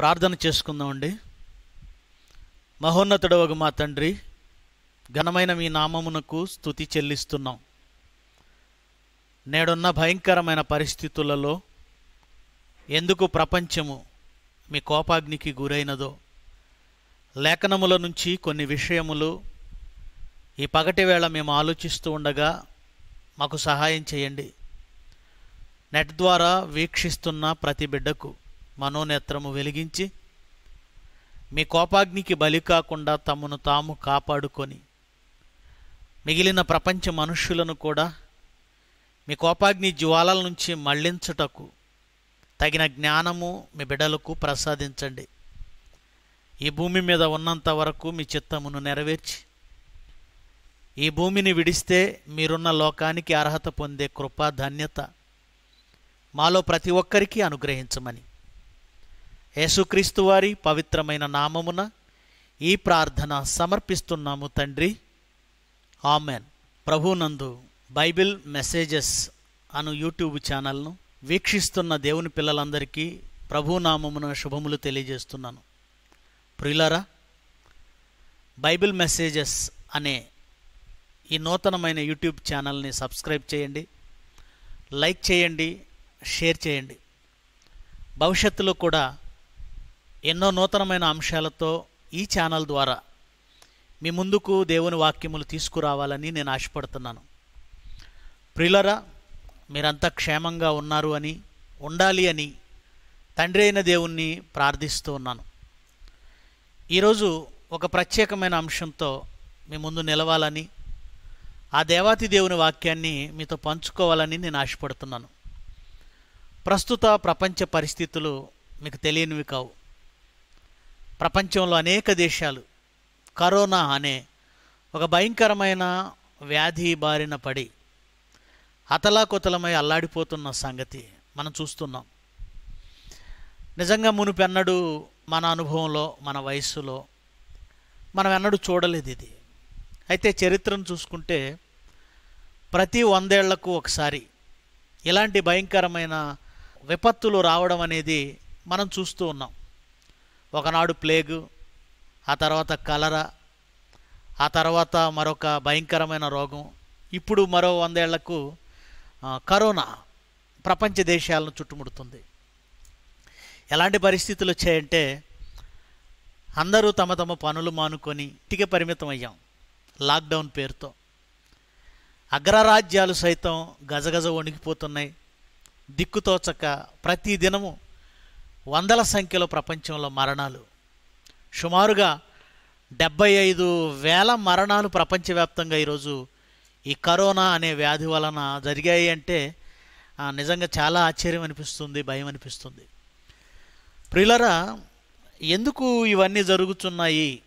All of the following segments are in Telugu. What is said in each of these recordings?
ప్రార్థన చేసుకుందామండి. మహోన్నతుడవగు మా తండ్రి ఘనమైన మీ నామమునకు స్థుతి చెల్లిస్తున్నాం. నేడున్న భయంకరమైన పరిస్థితులలో ఎందుకు ప్రపంచము మీ కోపాగ్నికి గురైనదో లేఖనముల నుంచి కొన్ని విషయములు ఈ పగటి వేళ మేము ఆలోచిస్తూ ఉండగా మాకు సహాయం చేయండి. నెట్ ద్వారా వీక్షిస్తున్న ప్రతి బిడ్డకు మనోనేత్రము వెలిగించి మీ కోపాగ్నికి బలి కాకుండా తమను తాము కాపాడుకొని మిగిలిన ప్రపంచ మనుష్యులను కూడా మీ కోపాగ్ని జ్వాలల నుంచి మళ్ళించుటకు తగిన జ్ఞానము మీ బిడ్డలకు ప్రసాదించండి. ఈ భూమి మీద ఉన్నంత వరకు మీ చిత్తమును నెరవేర్చి ఈ భూమిని విడిస్తే మీరున్న లోకానికి అర్హత పొందే కృపా ధన్యత మాలో ప్రతి ఒక్కరికి అనుగ్రహించమని. యేసుక్రీస్తు వారి పవిత్రమైన నామమున ఈ ప్రార్థన సమర్పిస్తున్నాము తండ్రి. ఆమెన్. ప్రభునందు బైబిల్ మెసేజెస్ అను యూట్యూబ్ ఛానల్ను వీక్షిస్తున్న దేవుని పిల్లలందరికీ ప్రభునామమున శుభములు తెలియజేస్తున్నాను. ప్రియులారా బైబిల్ మెసేజెస్ అనే ఈ నూతనమైన యూట్యూబ్ ఛానల్ని సబ్స్క్రైబ్ చేయండి లైక్ చేయండి షేర్ చేయండి. భవిష్యత్తులో కూడా ఎన్నో నూతనమైన అంశాలతో ఈ ఛానల్ ద్వారా మీ ముందుకు దేవుని వాక్యములు తీసుకురావాలని నేను ఆశపడుతున్నాను. ప్రిలరా మీరంతా క్షేమంగా ఉన్నారు అని ఉండాలి అని తండ్రి అయిన దేవుణ్ణి ప్రార్థిస్తూ ఉన్నాను. ఈరోజు ఒక ప్రత్యేకమైన అంశంతో మీ ముందు నిలవాలని ఆ దేవాతి దేవుని వాక్యాన్ని మీతో పంచుకోవాలని నేను ఆశపడుతున్నాను. ప్రస్తుత ప్రపంచ పరిస్థితులు మీకు తెలియనివి కావు. ప్రపంచంలో అనేక దేశాలు. కరోనా అనే ఒక భయంకరమైన వ్యాధి బారిన పడి అతలాకుతలమై అల్లాడిపోతున్న సంగతి మనం చూస్తున్నాం. నిజంగా మునుపెన్నడు మన అనుభవంలో మన వయస్సులో మనం ఎన్నడూ చూడలేదు ఇది. అయితే చరిత్రను చూసుకుంటే ప్రతి వందేళ్ళకు ఒకసారి ఇలాంటి భయంకరమైన విపత్తులు రావడం అనేది మనం చూస్తూ ఉన్నాం. ఒకనాడు ప్లేగు ఆ తర్వాత కలరా ఆ తర్వాత మరొక భయంకరమైన రోగం. ఇప్పుడు మరో వందేళ్ళకు కరోనా ప్రపంచ దేశాలను చుట్టుముడుతుంది. ఎలాంటి పరిస్థితులు వచ్చాయంటే అందరూ తమ తమ పనులు మానుకొని ఇంటికి పరిమితం అయ్యాం లాక్డౌన్ పేరుతో. అగ్రరాజ్యాలు సైతం గజగజ వణికిపోతున్నాయి. దిక్కుతోచక ప్రతి దినము వందల సంఖ్యలో ప్రపంచంలో మరణాలు. సుమారుగా డెబ్బై ఐదు వేల మరణాలు ప్రపంచవ్యాప్తంగా ఈరోజు ఈ కరోనా అనే వ్యాధి వలన జరిగాయి అంటే నిజంగా చాలా ఆశ్చర్యం అనిపిస్తుంది భయం అనిపిస్తుంది. ప్రియులరా ఎందుకు ఇవన్నీ జరుగుతున్నాయి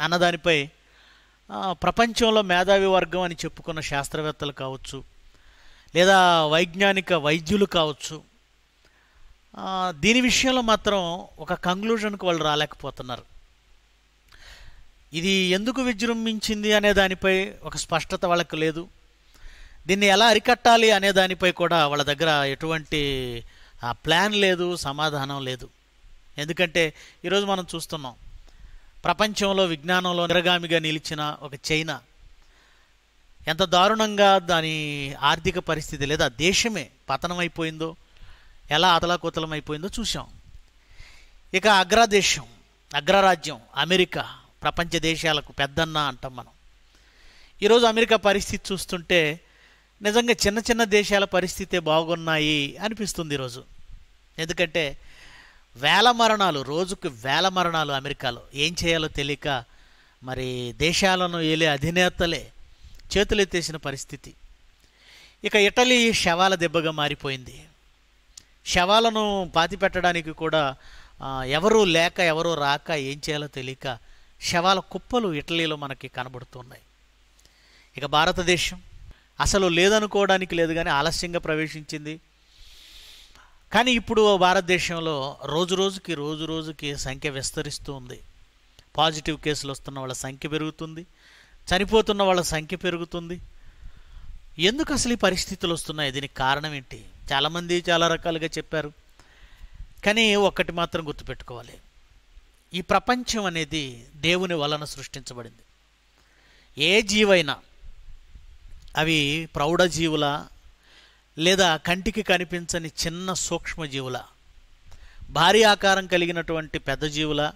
అన్నదానిపై ప్రపంచంలో మేధావి వర్గం అని చెప్పుకున్న శాస్త్రవేత్తలు కావచ్చు లేదా వైజ్ఞానిక వైద్యులు కావచ్చు దీని విషయంలో మాత్రం ఒక కంక్లూజన్కు వాళ్ళు రాలేకపోతున్నారు. ఇది ఎందుకు విజృంభించింది అనే దానిపై ఒక స్పష్టత వాళ్ళకు లేదు. దీన్ని ఎలా అరికట్టాలి అనే దానిపై కూడా వాళ్ళ దగ్గర ఎటువంటి ఆ, ప్లాన్ లేదు సమాధానం లేదు. ఎందుకంటే ఈరోజు మనం చూస్తున్నాం ప్రపంచంలో విజ్ఞానంలో నిరగామిగా నిలిచిన ఒక చైనా. ఎంత దారుణంగా దాని ఆర్థిక పరిస్థితి లేదా దేశమే పతనమైపోయిందో ఎలా అతలాకుతలం అయిపోయిందో చూసాం ఇక అగ్రదేశం అగ్రరాజ్యం అమెరికా ప్రపంచ దేశాలకు పెద్దన్న అంటాం మనం. ఈరోజు అమెరికా పరిస్థితి చూస్తుంటే నిజంగా చిన్న చిన్న దేశాల పరిస్థితే బాగున్నాయి అనిపిస్తుంది ఈరోజు. ఎందుకంటే వేల మరణాలు రోజుకు వేల మరణాలు అమెరికాలో. ఏం చేయాలో తెలియక మరి దేశాలను ఏలే అధినేతలే చేతులెత్తేసిన పరిస్థితి. ఇక ఇటలీ శవాల దెబ్బగా మారిపోయింది. శవాలను పాతి పెట్టడానికి కూడా ఎవరూ లేక ఎవరూ రాక ఏం చేయాలో తెలియక శవాల కుప్పలు ఇటలీలో మనకి కనబడుతున్నాయి. ఇక భారతదేశం అసలు లేదనుకోవడానికి లేదు కానీ ఆలస్యంగా ప్రవేశించింది. కానీ ఇప్పుడు భారతదేశంలో రోజు రోజుకి రోజు రోజుకి సంఖ్య విస్తరిస్తూ ఉంది. పాజిటివ్ కేసులు వస్తున్న వాళ్ళ సంఖ్య పెరుగుతుంది. చనిపోతున్న వాళ్ళ సంఖ్య పెరుగుతుంది. ఎందుకు అసలు ఈ పరిస్థితులు వస్తున్నాయి? దీనికి కారణం ఏంటి? చాలామంది చాలా రకాలుగా చెప్పారు. కానీ ఒక్కటి మాత్రం గుర్తుపెట్టుకోవాలి. ఈ ప్రపంచం అనేది దేవుని వలన సృష్టించబడింది. ఏ జీవైనా అవి ప్రౌఢజీవుల లేదా కంటికి కనిపించని చిన్న సూక్ష్మజీవుల భారీ ఆకారం కలిగినటువంటి పెద్ద జీవుల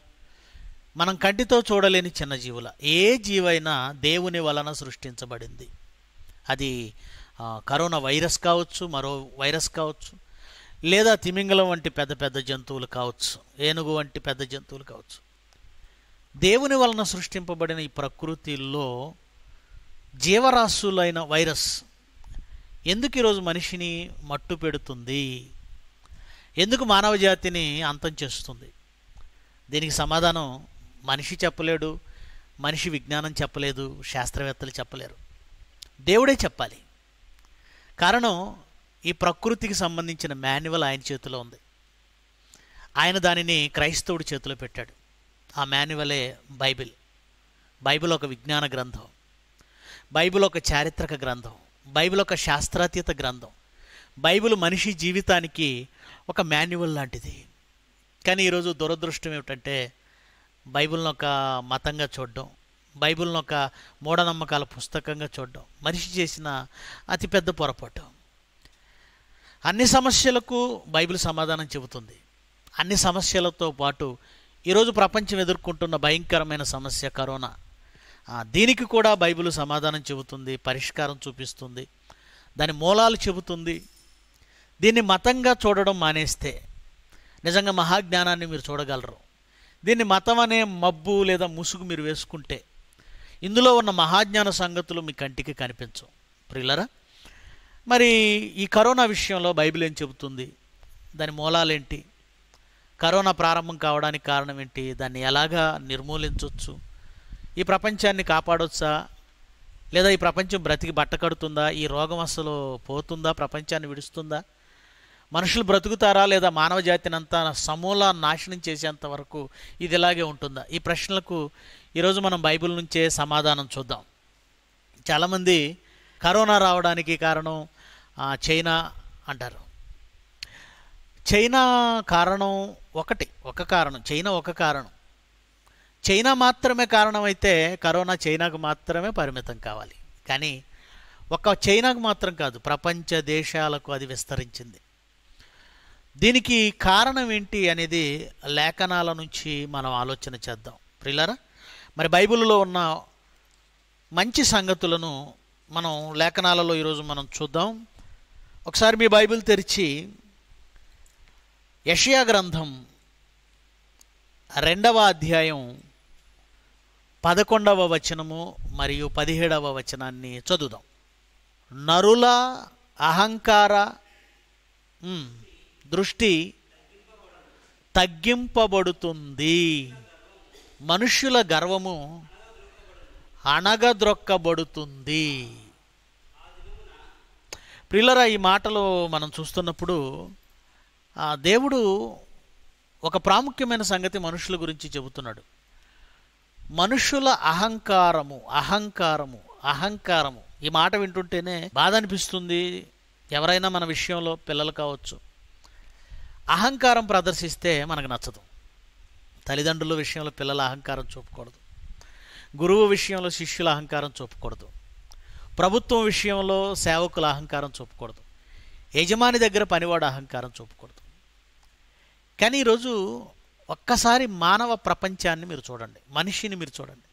మనం కంటితో చూడలేని చిన్న జీవుల ఏ జీవైనా దేవుని వలన సృష్టించబడింది. అది కరోనా వైరస్ కావచ్చు మరో వైరస్ కావచ్చు లేదా తిమింగలం వంటి పెద్ద పెద్ద జంతువులు కావచ్చు ఏనుగు వంటి పెద్ద జంతువులు కావచ్చు. దేవుని వలన సృష్టింపబడిన ఈ ప్రకృతిలో జీవరాశులైన వైరస్ ఎందుకు ఈరోజు మనిషిని మట్టు పెడుతుంది? ఎందుకు మానవ జాతిని అంతం చేస్తుంది? దీనికి సమాధానం మనిషి చెప్పలేడు మనిషి విజ్ఞానం చెప్పలేదు శాస్త్రవేత్తలు చెప్పలేరు. దేవుడే చెప్పాలి. కారణం ఈ ప్రకృతికి సంబంధించిన మాన్యువల్ ఆయన చేతిలో ఉంది. ఆయన దానిని క్రైస్తవుడి చేతిలో పెట్టాడు. ఆ మాన్యువలే బైబిల్. బైబిల్ ఒక విజ్ఞాన గ్రంథం. బైబిల్ ఒక చారిత్రక గ్రంథం. బైబిల్ ఒక శాస్త్రాతీత గ్రంథం. బైబిల్ మనిషి జీవితానికి ఒక మాన్యువల్ లాంటిది. కానీ ఈరోజు దురదృష్టం ఏమిటంటే బైబిల్ని ఒక మతంగా చూడడం బైబిల్ని ఒక మూఢనమ్మకాల పుస్తకంగా చూడడం. మనిషి చేసిన అతిపెద్ద పొరపాటు. అన్ని సమస్యలకు బైబిల్ సమాధానం చెబుతుంది. అన్ని సమస్యలతో పాటు ఈరోజు ప్రపంచం ఎదుర్కొంటున్న భయంకరమైన సమస్య కరోనా. దీనికి కూడా బైబిల్ సమాధానం చెబుతుంది పరిష్కారం చూపిస్తుంది దాని మూలాలు చెబుతుంది. దీన్ని మతంగా చూడడం మానేస్తే నిజంగా మహాజ్ఞానాన్ని మీరు చూడగలరు. దీన్ని మతం అనే మబ్బు లేదా ముసుగు మీరు వేసుకుంటే ఇందులో ఉన్న మహాజ్ఞాన సంగతులు మీ కంటికి కనిపించవు. ప్రిల్లరా మరి ఈ కరోనా విషయంలో బైబిల్ ఏం చెబుతుంది? దాని మూలాలేంటి? కరోనా ప్రారంభం కావడానికి కారణం ఏంటి? దాన్ని ఎలాగా నిర్మూలించవచ్చు ఈ ప్రపంచాన్ని కాపాడొచ్చా? లేదా ఈ ప్రపంచం బ్రతికి బట్ట కడుతుందా? ఈ రోగం అసలు పోతుందా? ప్రపంచాన్ని విడుస్తుందా? మనుషులు బ్రతుకుతారా? లేదా మానవ జాతిని అంతా సమూల నాశనం చేసేంత వరకు ఇది ఇలాగే ఉంటుందా? ఈ ప్రశ్నలకు ఈరోజు మనం బైబిల్ నుంచే సమాధానం చూద్దాం. చాలామంది కరోనా రావడానికి కారణం చైనా అంటారు. చైనా కారణం ఒకటి ఒక కారణం చైనా ఒక కారణం. చైనా మాత్రమే కారణమైతే కరోనా చైనాకు మాత్రమే పరిమితం కావాలి. కానీ ఒక చైనాకు మాత్రం కాదు ప్రపంచ దేశాలకు అది విస్తరించింది. దీనికి కారణం ఏంటి అనేది లేఖనాల నుంచి మనం ఆలోచన చేద్దాం. ప్రిలరా మరి బైబిల్లో ఉన్న మంచి సంగతులను మనం లేఖనాలలో ఈరోజు మనం చూద్దాం. ఒకసారి మీ బైబిల్ తెరిచి యషయా గ్రంథం రెండవ అధ్యాయం పదకొండవ వచనము మరియు పదిహేడవ వచనాన్ని చదువుదాం. నరుల అహంకార దృష్టి తగ్గింపబడుతుంది. మనుష్యుల గర్వము అణగద్రొక్కబడుతుంది. ప్రిల్లరా ఈ మాటలు మనం చూస్తున్నప్పుడు ఆ దేవుడు ఒక ప్రాముఖ్యమైన సంగతి మనుషుల గురించి చెబుతున్నాడు. మనుషుల అహంకారము అహంకారము అహంకారము. ఈ మాట వింటుంటేనే బాధ అనిపిస్తుంది ఎవరైనా మన విషయంలో పిల్లలు కావచ్చు. అహంకారం ప్రదర్శిస్తే మనకు నచ్చదు. తల్లిదండ్రుల విషయంలో పిల్లల అహంకారం చూపకూడదు. గురువు విషయంలో శిష్యుల అహంకారం చూపకూడదు. ప్రభుత్వం విషయంలో సేవకుల అహంకారం చూపకూడదు. యజమాని దగ్గర పనివాడు అహంకారం చూపకూడదు. కానీ ఈరోజు ఒక్కసారి మానవ ప్రపంచాన్ని మీరు చూడండి మనిషిని మీరు చూడండి.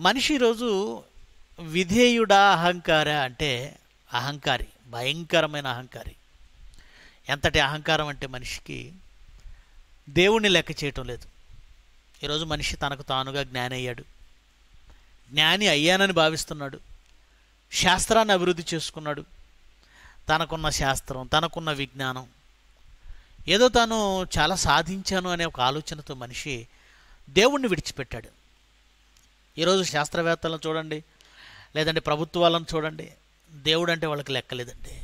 మనిషి ఈరోజు విధేయుడా అహంకార అంటే అహంకారి భయంకరమైన అహంకారి. ఎంతటి అహంకారం అంటే మనిషికి దేవుణ్ణి లెక్క చేయటం లేదు. ఈరోజు మనిషి తనకు తానుగా జ్ఞాని అయ్యాడు. జ్ఞాని అయ్యానని భావిస్తున్నాడు. శాస్త్రాన్ని అభివృద్ధి చేసుకున్నాడు. తనకున్న శాస్త్రం తనకున్న విజ్ఞానం. ఏదో తాను చాలా సాధించాను అనే ఒక ఆలోచనతో మనిషి దేవుణ్ణి విడిచిపెట్టాడు. ఈరోజు శాస్త్రవేత్తలను చూడండి లేదంటే ప్రభుత్వాలను చూడండి దేవుడు అంటే వాళ్ళకి లెక్కలేదండి.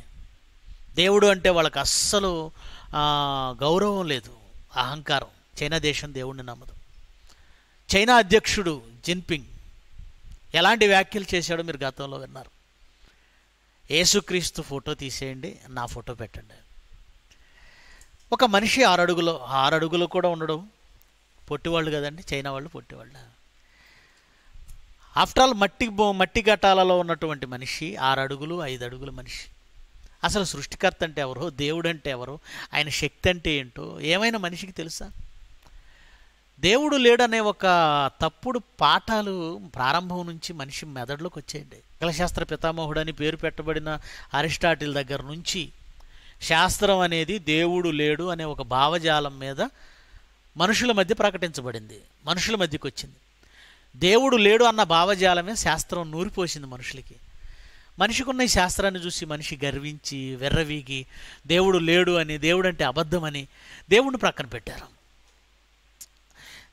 దేవుడు అంటే వాళ్ళకి అస్సలు గౌరవం లేదు. అహంకారం. చైనా దేశం దేవుణ్ణి నమ్మదు. చైనా అధ్యక్షుడు జిన్పింగ్ ఎలాంటి వ్యాఖ్యలు చేశాడో మీరు గతంలో విన్నారు. యేసుక్రీస్తు ఫోటో తీసేయండి నా ఫోటో పెట్టండి. ఒక మనిషి ఆరు అడుగులో ఆరు అడుగులు కూడా ఉండడం పొట్టివాళ్ళు కదండి చైనా వాళ్ళు పొట్టివాళ్ళు. ఆఫ్టర్ ఆల్ మట్టి మట్టి ఘటాలలో ఉన్నటువంటి మనిషి ఆరు అడుగులు ఐదు అడుగుల మనిషి. అసలు సృష్టికర్త అంటే ఎవరో? దేవుడు అంటే ఎవరు? ఆయన శక్తి అంటే ఏంటో? ఏమైనా మనిషికి తెలుసా? దేవుడు లేడనే ఒక తప్పుడు పాఠాలు ప్రారంభం నుంచి మనిషి మెదడులోకి వచ్చేయండి. కళశాస్త్ర పితామహుడు అని పేరు పెట్టబడిన అరిస్టాటిల్ దగ్గర నుంచి శాస్త్రం అనేది దేవుడు లేడు అనే ఒక భావజాలం మీద మనుషుల మధ్య ప్రకటించబడింది. మనుషుల మధ్యకి వచ్చింది. దేవుడు లేడు అన్న భావజాలమే శాస్త్రం నూరిపోసింది మనుషులకి. మనిషికి ఉన్న ఈ శాస్త్రాన్ని చూసి మనిషి గర్వించి వెర్రవీగి దేవుడు లేడు అని దేవుడు అంటే అబద్ధమని దేవుడిని ప్రక్కన పెట్టారు.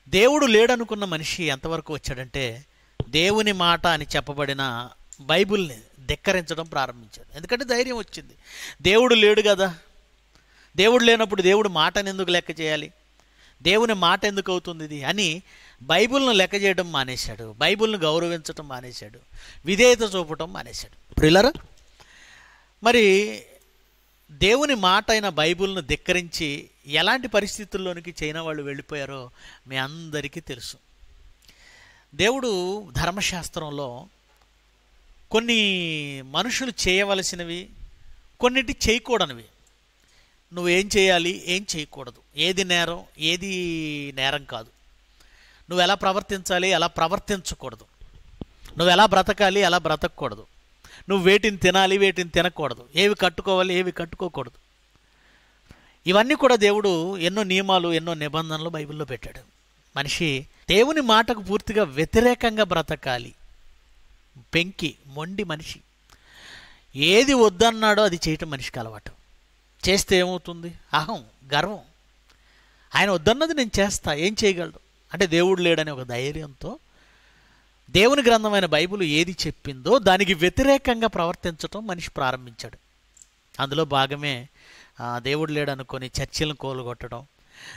దేవుడు లేడనుకున్న మనిషి ఎంతవరకు వచ్చాడంటే దేవుని మాట అని చెప్పబడిన బైబిల్ని ధిక్కరించడం ప్రారంభించాడు. ఎందుకంటే ధైర్యం వచ్చింది. దేవుడు లేడు కదా. దేవుడు లేనప్పుడు దేవుడు మాటని ఎందుకు లెక్క చేయాలి? దేవుని మాట ఎందుకు అవుతుంది ఇది అని బైబిల్ను లెక్క చేయడం మానేశాడు. బైబిల్ను గౌరవించడం మానేశాడు. విధేయత చూపటం మానేశాడు. ప్రిల్లరా మరి దేవుని మాట అయిన బైబిల్ను ధిక్కరించి ఎలాంటి పరిస్థితుల్లోనికి చైనా వాళ్ళు వెళ్ళిపోయారో మీ అందరికీ తెలుసు. దేవుడు ధర్మశాస్త్రంలో కొన్ని మనుషులు చేయవలసినవి కొన్నిటి చేయకూడనివి. నువ్వేం చేయాలి ఏం చేయకూడదు. ఏది నేరం ఏది నేరం కాదు. నువ్వు ఎలా ప్రవర్తించాలి ఎలా ప్రవర్తించకూడదు. నువ్వు ఎలా బ్రతకాలి ఎలా బ్రతకూడదు. నువ్వు వేటిని తినాలి వేటిని తినకూడదు. ఏవి కట్టుకోవాలి ఏవి కట్టుకోకూడదు. ఇవన్నీ కూడా దేవుడు ఎన్నో నియమాలు ఎన్నో నిబంధనలు బైబిల్లో పెట్టాడు. మనిషి దేవుని మాటకు పూర్తిగా వ్యతిరేకంగా బ్రతకాలి. పెంకి మొండి మనిషి. ఏది వద్దన్నాడో అది చేయటం మనిషికి అలవాటు. చేస్తే ఏమవుతుంది? అహం గర్వం. ఆయన వద్దన్నది నేను చేస్తా ఏం చేయగలడు? అంటే దేవుడు లేడనే ఒక ధైర్యంతో దేవుని గ్రంథమైన బైబుల్ ఏది చెప్పిందో దానికి వ్యతిరేకంగా ప్రవర్తించటం మనిషి ప్రారంభించాడు. అందులో భాగమే దేవుడు లేడనుకొని చర్చిలను కోలుగొట్టడం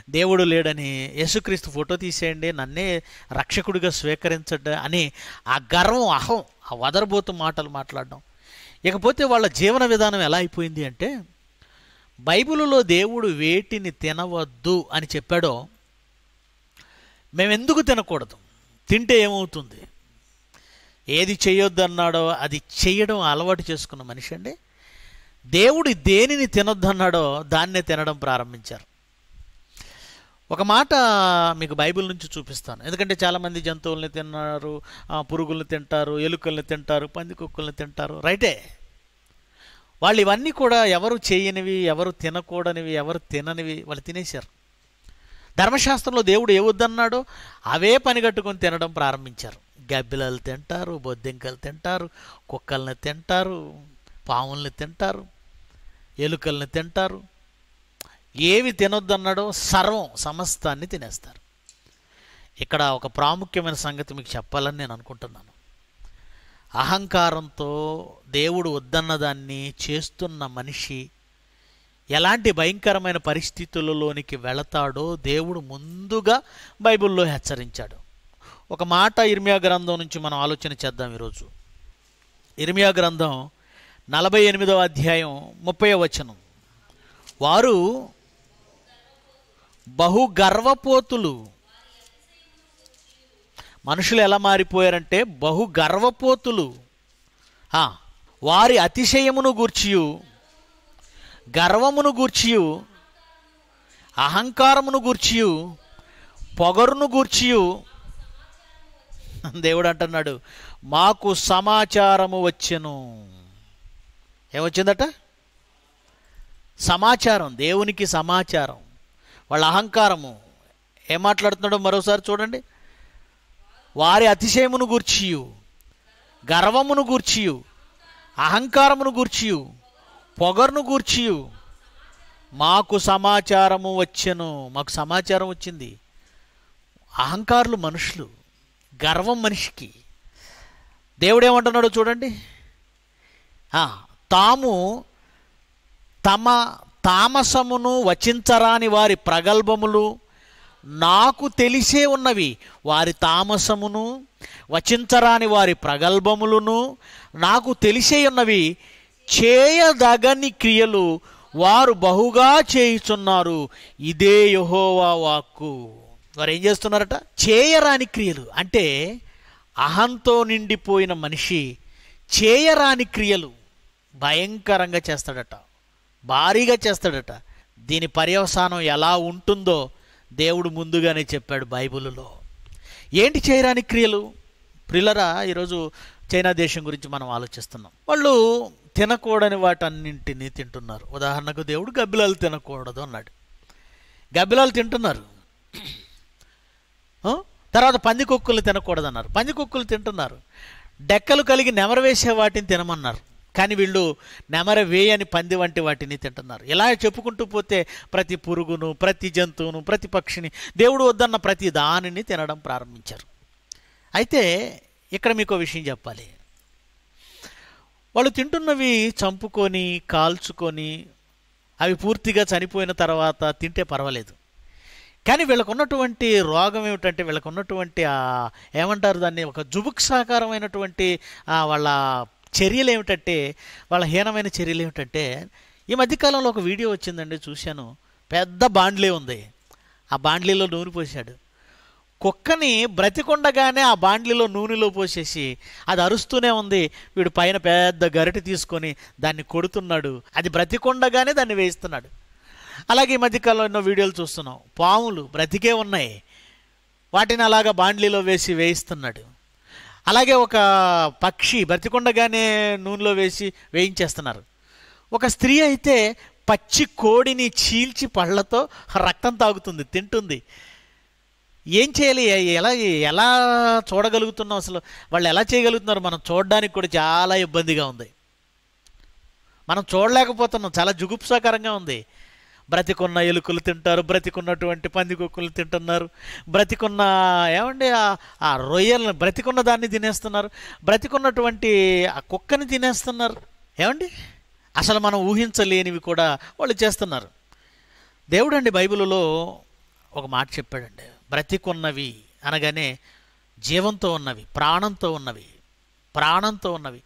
దేవుడు లేడని యేసుక్రీస్తు ఫోటో తీసేయండి నన్నే రక్షకుడిగా స్వీకరించడం అని ఆ గర్వం అహం ఆ వదరబోతు మాటలు మాట్లాడడం. ఇకపోతే వాళ్ళ జీవన విధానం ఎలా అయిపోయింది అంటే బైబిలులో దేవుడు వేటిని తినవద్దు అని చెప్పాడో మేము ఎందుకు తినకూడదు? తింటే ఏమవుతుంది? ఏది చేయొద్దన్నాడో అది చేయడం అలవాటు చేసుకున్న మనిషి అండి. దేవుడు దేనిని తినొద్దన్నాడో దాన్నే తినడం ప్రారంభించారు. ఒక మాట మీకు బైబిల్ నుంచి చూపిస్తాను. ఎందుకంటే చాలామంది జంతువుల్ని తిన్నారు పురుగుల్ని తింటారు ఎలుకల్ని తింటారు పందికొక్కుల్ని తింటారు. రైటే? వాళ్ళు ఇవన్నీ కూడా ఎవరు చేయనివి ఎవరు తినకూడనివి ఎవరు తిననివి వాళ్ళు తినేశారు. ధర్మశాస్త్రంలో దేవుడు ఏ వద్దన్నాడో అవే పనిగట్టుకొని తినడం ప్రారంభించారు. గబ్బిలలు తింటారు బొద్దింకలు తింటారు కుక్కల్ని తింటారు పాముల్ని తింటారు ఎలుకల్ని తింటారు. ఏవి తినొద్దన్నాడో సర్వం సమస్తాన్ని తినేస్తారు. ఇక్కడ ఒక ప్రాముఖ్యమైన సంగతి మీకు చెప్పాలని నేను అనుకుంటున్నాను. అహంకారంతో దేవుడు వద్దన్నదాన్ని చేస్తున్న మనిషి ఎలాంటి భయంకరమైన పరిస్థితులలోనికి వెళతాడో దేవుడు ముందుగా బైబిల్లో హెచ్చరించాడు. ఒక మాట ఇర్మియా గ్రంథం నుంచి మనం ఆలోచన చేద్దాం ఈరోజు. ఇర్మియా గ్రంథం నలభై ఎనిమిదవ అధ్యాయం ముప్పై వచనం. వారు బహు గర్వపోతులు. మనుషులు ఎలా మారిపోయారంటే బహు గర్వపోతులు. ఆ, వారి అతిశయమును గూర్చియు గర్వమును గూర్చియు అహంకారమును గూర్చియు పొగరును గూర్చియు. దేవుడు అంటున్నాడు మాకు సమాచారము వచ్చెను. ఏమొచ్చిందట? సమాచారం దేవునికి సమాచారం. వాళ్ళ అహంకారము. ఏం మాట్లాడుతున్నాడో మరోసారి చూడండి. వారి అతిశయమును గూర్చియు గర్వమును గూర్చియు అహంకారమును గూర్చియు. పొగరును గూర్చియు. మాకు సమాచారము వచ్చెను. మాకు సమాచారం వచ్చింది. అహంకారులు మనుషులు. గర్వం మనిషికి. దేవుడేమంటున్నాడు చూడండి. తాము తమ తామసమును వచించరాని వారి ప్రగల్భములు నాకు తెలిసే ఉన్నవి. వారి తామసమును వచించరాని వారి ప్రగల్భములను నాకు తెలిసే ఉన్నవి. చేయదగని క్రియలు వారు బహుగా చేయుచున్నారు. ఇదే యహోవా వాక్కు. వారు ఏం చేస్తున్నారట? చేయరాని క్రియలు. అంటే అహంతో నిండిపోయిన మనిషి చేయరాని క్రియలు భయంకరంగా చేస్తాడట. భారీగా చేస్తాడట. దీని పర్యవసానం ఎలా ఉంటుందో దేవుడు ముందుగానే చెప్పాడు బైబిల్లో. ఏంటి చేయరాని క్రియలు? ప్రిల్లరా ఈరోజు చైనా దేశం గురించి మనం ఆలోచిస్తున్నాం. వాళ్ళు తినకూడని వాటన్నింటినీ తింటున్నారు. ఉదాహరణకు దేవుడు గబ్బిలాలు తినకూడదు అన్నాడు. గబ్బిలాలు తింటున్నారు. తర్వాత తర్వాత పందికొక్కులు తినకూడదు అన్నారు పందికొక్కులు తింటున్నారు. డెక్కలు కలిగి నెమర వేసే వాటిని తినమన్నారు. కానీ వీళ్ళు నెమర వేయని పంది వంటి వాటిని తింటున్నారు. ఇలా చెప్పుకుంటూ పోతే ప్రతి పురుగును ప్రతి జంతువును ప్రతి పక్షిని దేవుడు వద్దన్న ప్రతి దానిని తినడం ప్రారంభించారు. అయితే ఇక్కడ మీకు విషయం చెప్పాలి. వాళ్ళు తింటున్నవి చంపుకొని కాల్చుకొని అవి పూర్తిగా చనిపోయిన తర్వాత తింటే పర్వాలేదు. కానీ వీళ్ళకున్నటువంటి రోగం ఏమిటంటే వీళ్ళకున్నటువంటి ఆ ఏమంటారు దాన్ని ఒక జుబుక్సాకారమైనటువంటి సహకారమైనటువంటి వాళ్ళ చర్యలు ఏమిటంటే వాళ్ళ హీనమైన చర్యలు ఏమిటంటే ఈ మధ్యకాలంలో ఒక వీడియో వచ్చిందండి చూశాను. పెద్ద బాండ్లీ ఉంది. ఆ బాండ్లీలో నూనె పోశాడు కుక్కని బ్రతికుండగానే ఆ బాండ్లీలో నూనెలో పోసేసి అది అరుస్తూనే ఉంది. వీడు పైన పెద్ద గరిటె తీసుకొని దాన్ని కొడుతున్నాడు. అది బ్రతికుండగానే దాన్ని వేయిస్తున్నాడు. అలాగే ఈ మధ్యకాలంలో ఎన్నో వీడియోలు చూస్తున్నాం. పాములు బ్రతికే ఉన్నాయి. వాటిని అలాగా బాండ్లీలో వేసి వేయిస్తున్నాడు. అలాగే ఒక పక్షి బ్రతికుండగానే నూనెలో వేసి వేయించేస్తున్నారు. ఒక స్త్రీ అయితే పచ్చి కోడిని చీల్చి పళ్ళతో రక్తం తాగుతుంది తింటుంది. ఏం చేయాలి? ఎలా ఎలా చూడగలుగుతున్నాం అసలు? వాళ్ళు ఎలా చేయగలుగుతున్నారు? మనం చూడడానికి కూడా చాలా ఇబ్బందిగా ఉంది. మనం చూడలేకపోతున్నాం. చాలా జుగుప్సాకరంగా ఉంది. బ్రతికున్న ఎలుకలు తింటారు. బ్రతికున్నటువంటి పందికొక్కులు తింటున్నారు. బ్రతికున్న ఏమండి ఆ- రొయ్యలను బ్రతికున్న దాన్ని తినేస్తున్నారు. బ్రతికున్నటువంటి ఆ కుక్కని తినేస్తున్నారు. ఏమండి? అసలు మనం ఊహించలేనివి కూడా వాళ్ళు చేస్తున్నారు. దేవుడండి బైబిల్లో ఒక మాట చెప్పాడండి. బ్రతికున్నవి అనగానే జీవంతో ఉన్నవి ప్రాణంతో ఉన్నవి ప్రాణంతో ఉన్నవి.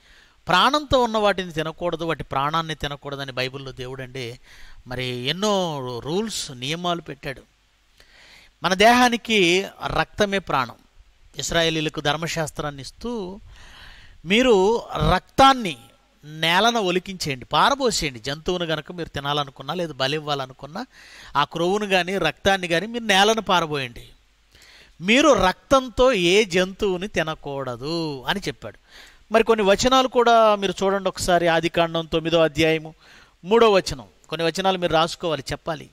ప్రాణంతో ఉన్న వాటిని తినకూడదు వాటి ప్రాణాన్ని తినకూడదని బైబిల్లో దేవుడండి మరి ఎన్నో రూల్స్ నియమాలు పెట్టాడు. మన దేహానికి రక్తమే ప్రాణం. ఇస్రాయేలీలకు ధర్మశాస్త్రాన్ని ఇస్తూ మీరు రక్తాన్ని నేలను ఒలికించేయండి పారబోసేయండి. జంతువును కనుక మీరు తినాలనుకున్నా లేదు బలి ఇవ్వాలనుకున్నా ఆ క్రొవ్వును కానీ రక్తాన్ని కానీ మీరు నేలను పారబోయండి. మీరు రక్తంతో ఏ జంతువుని తినకూడదు అని చెప్పాడు. మరి కొన్ని వచనాలు కూడా మీరు చూడండి ఒకసారి. ఆదికాండం తొమ్మిదో అధ్యాయము మూడో వచనం. కొన్ని వచనాలు మీరు రాసుకోవాలి చెప్పాలి.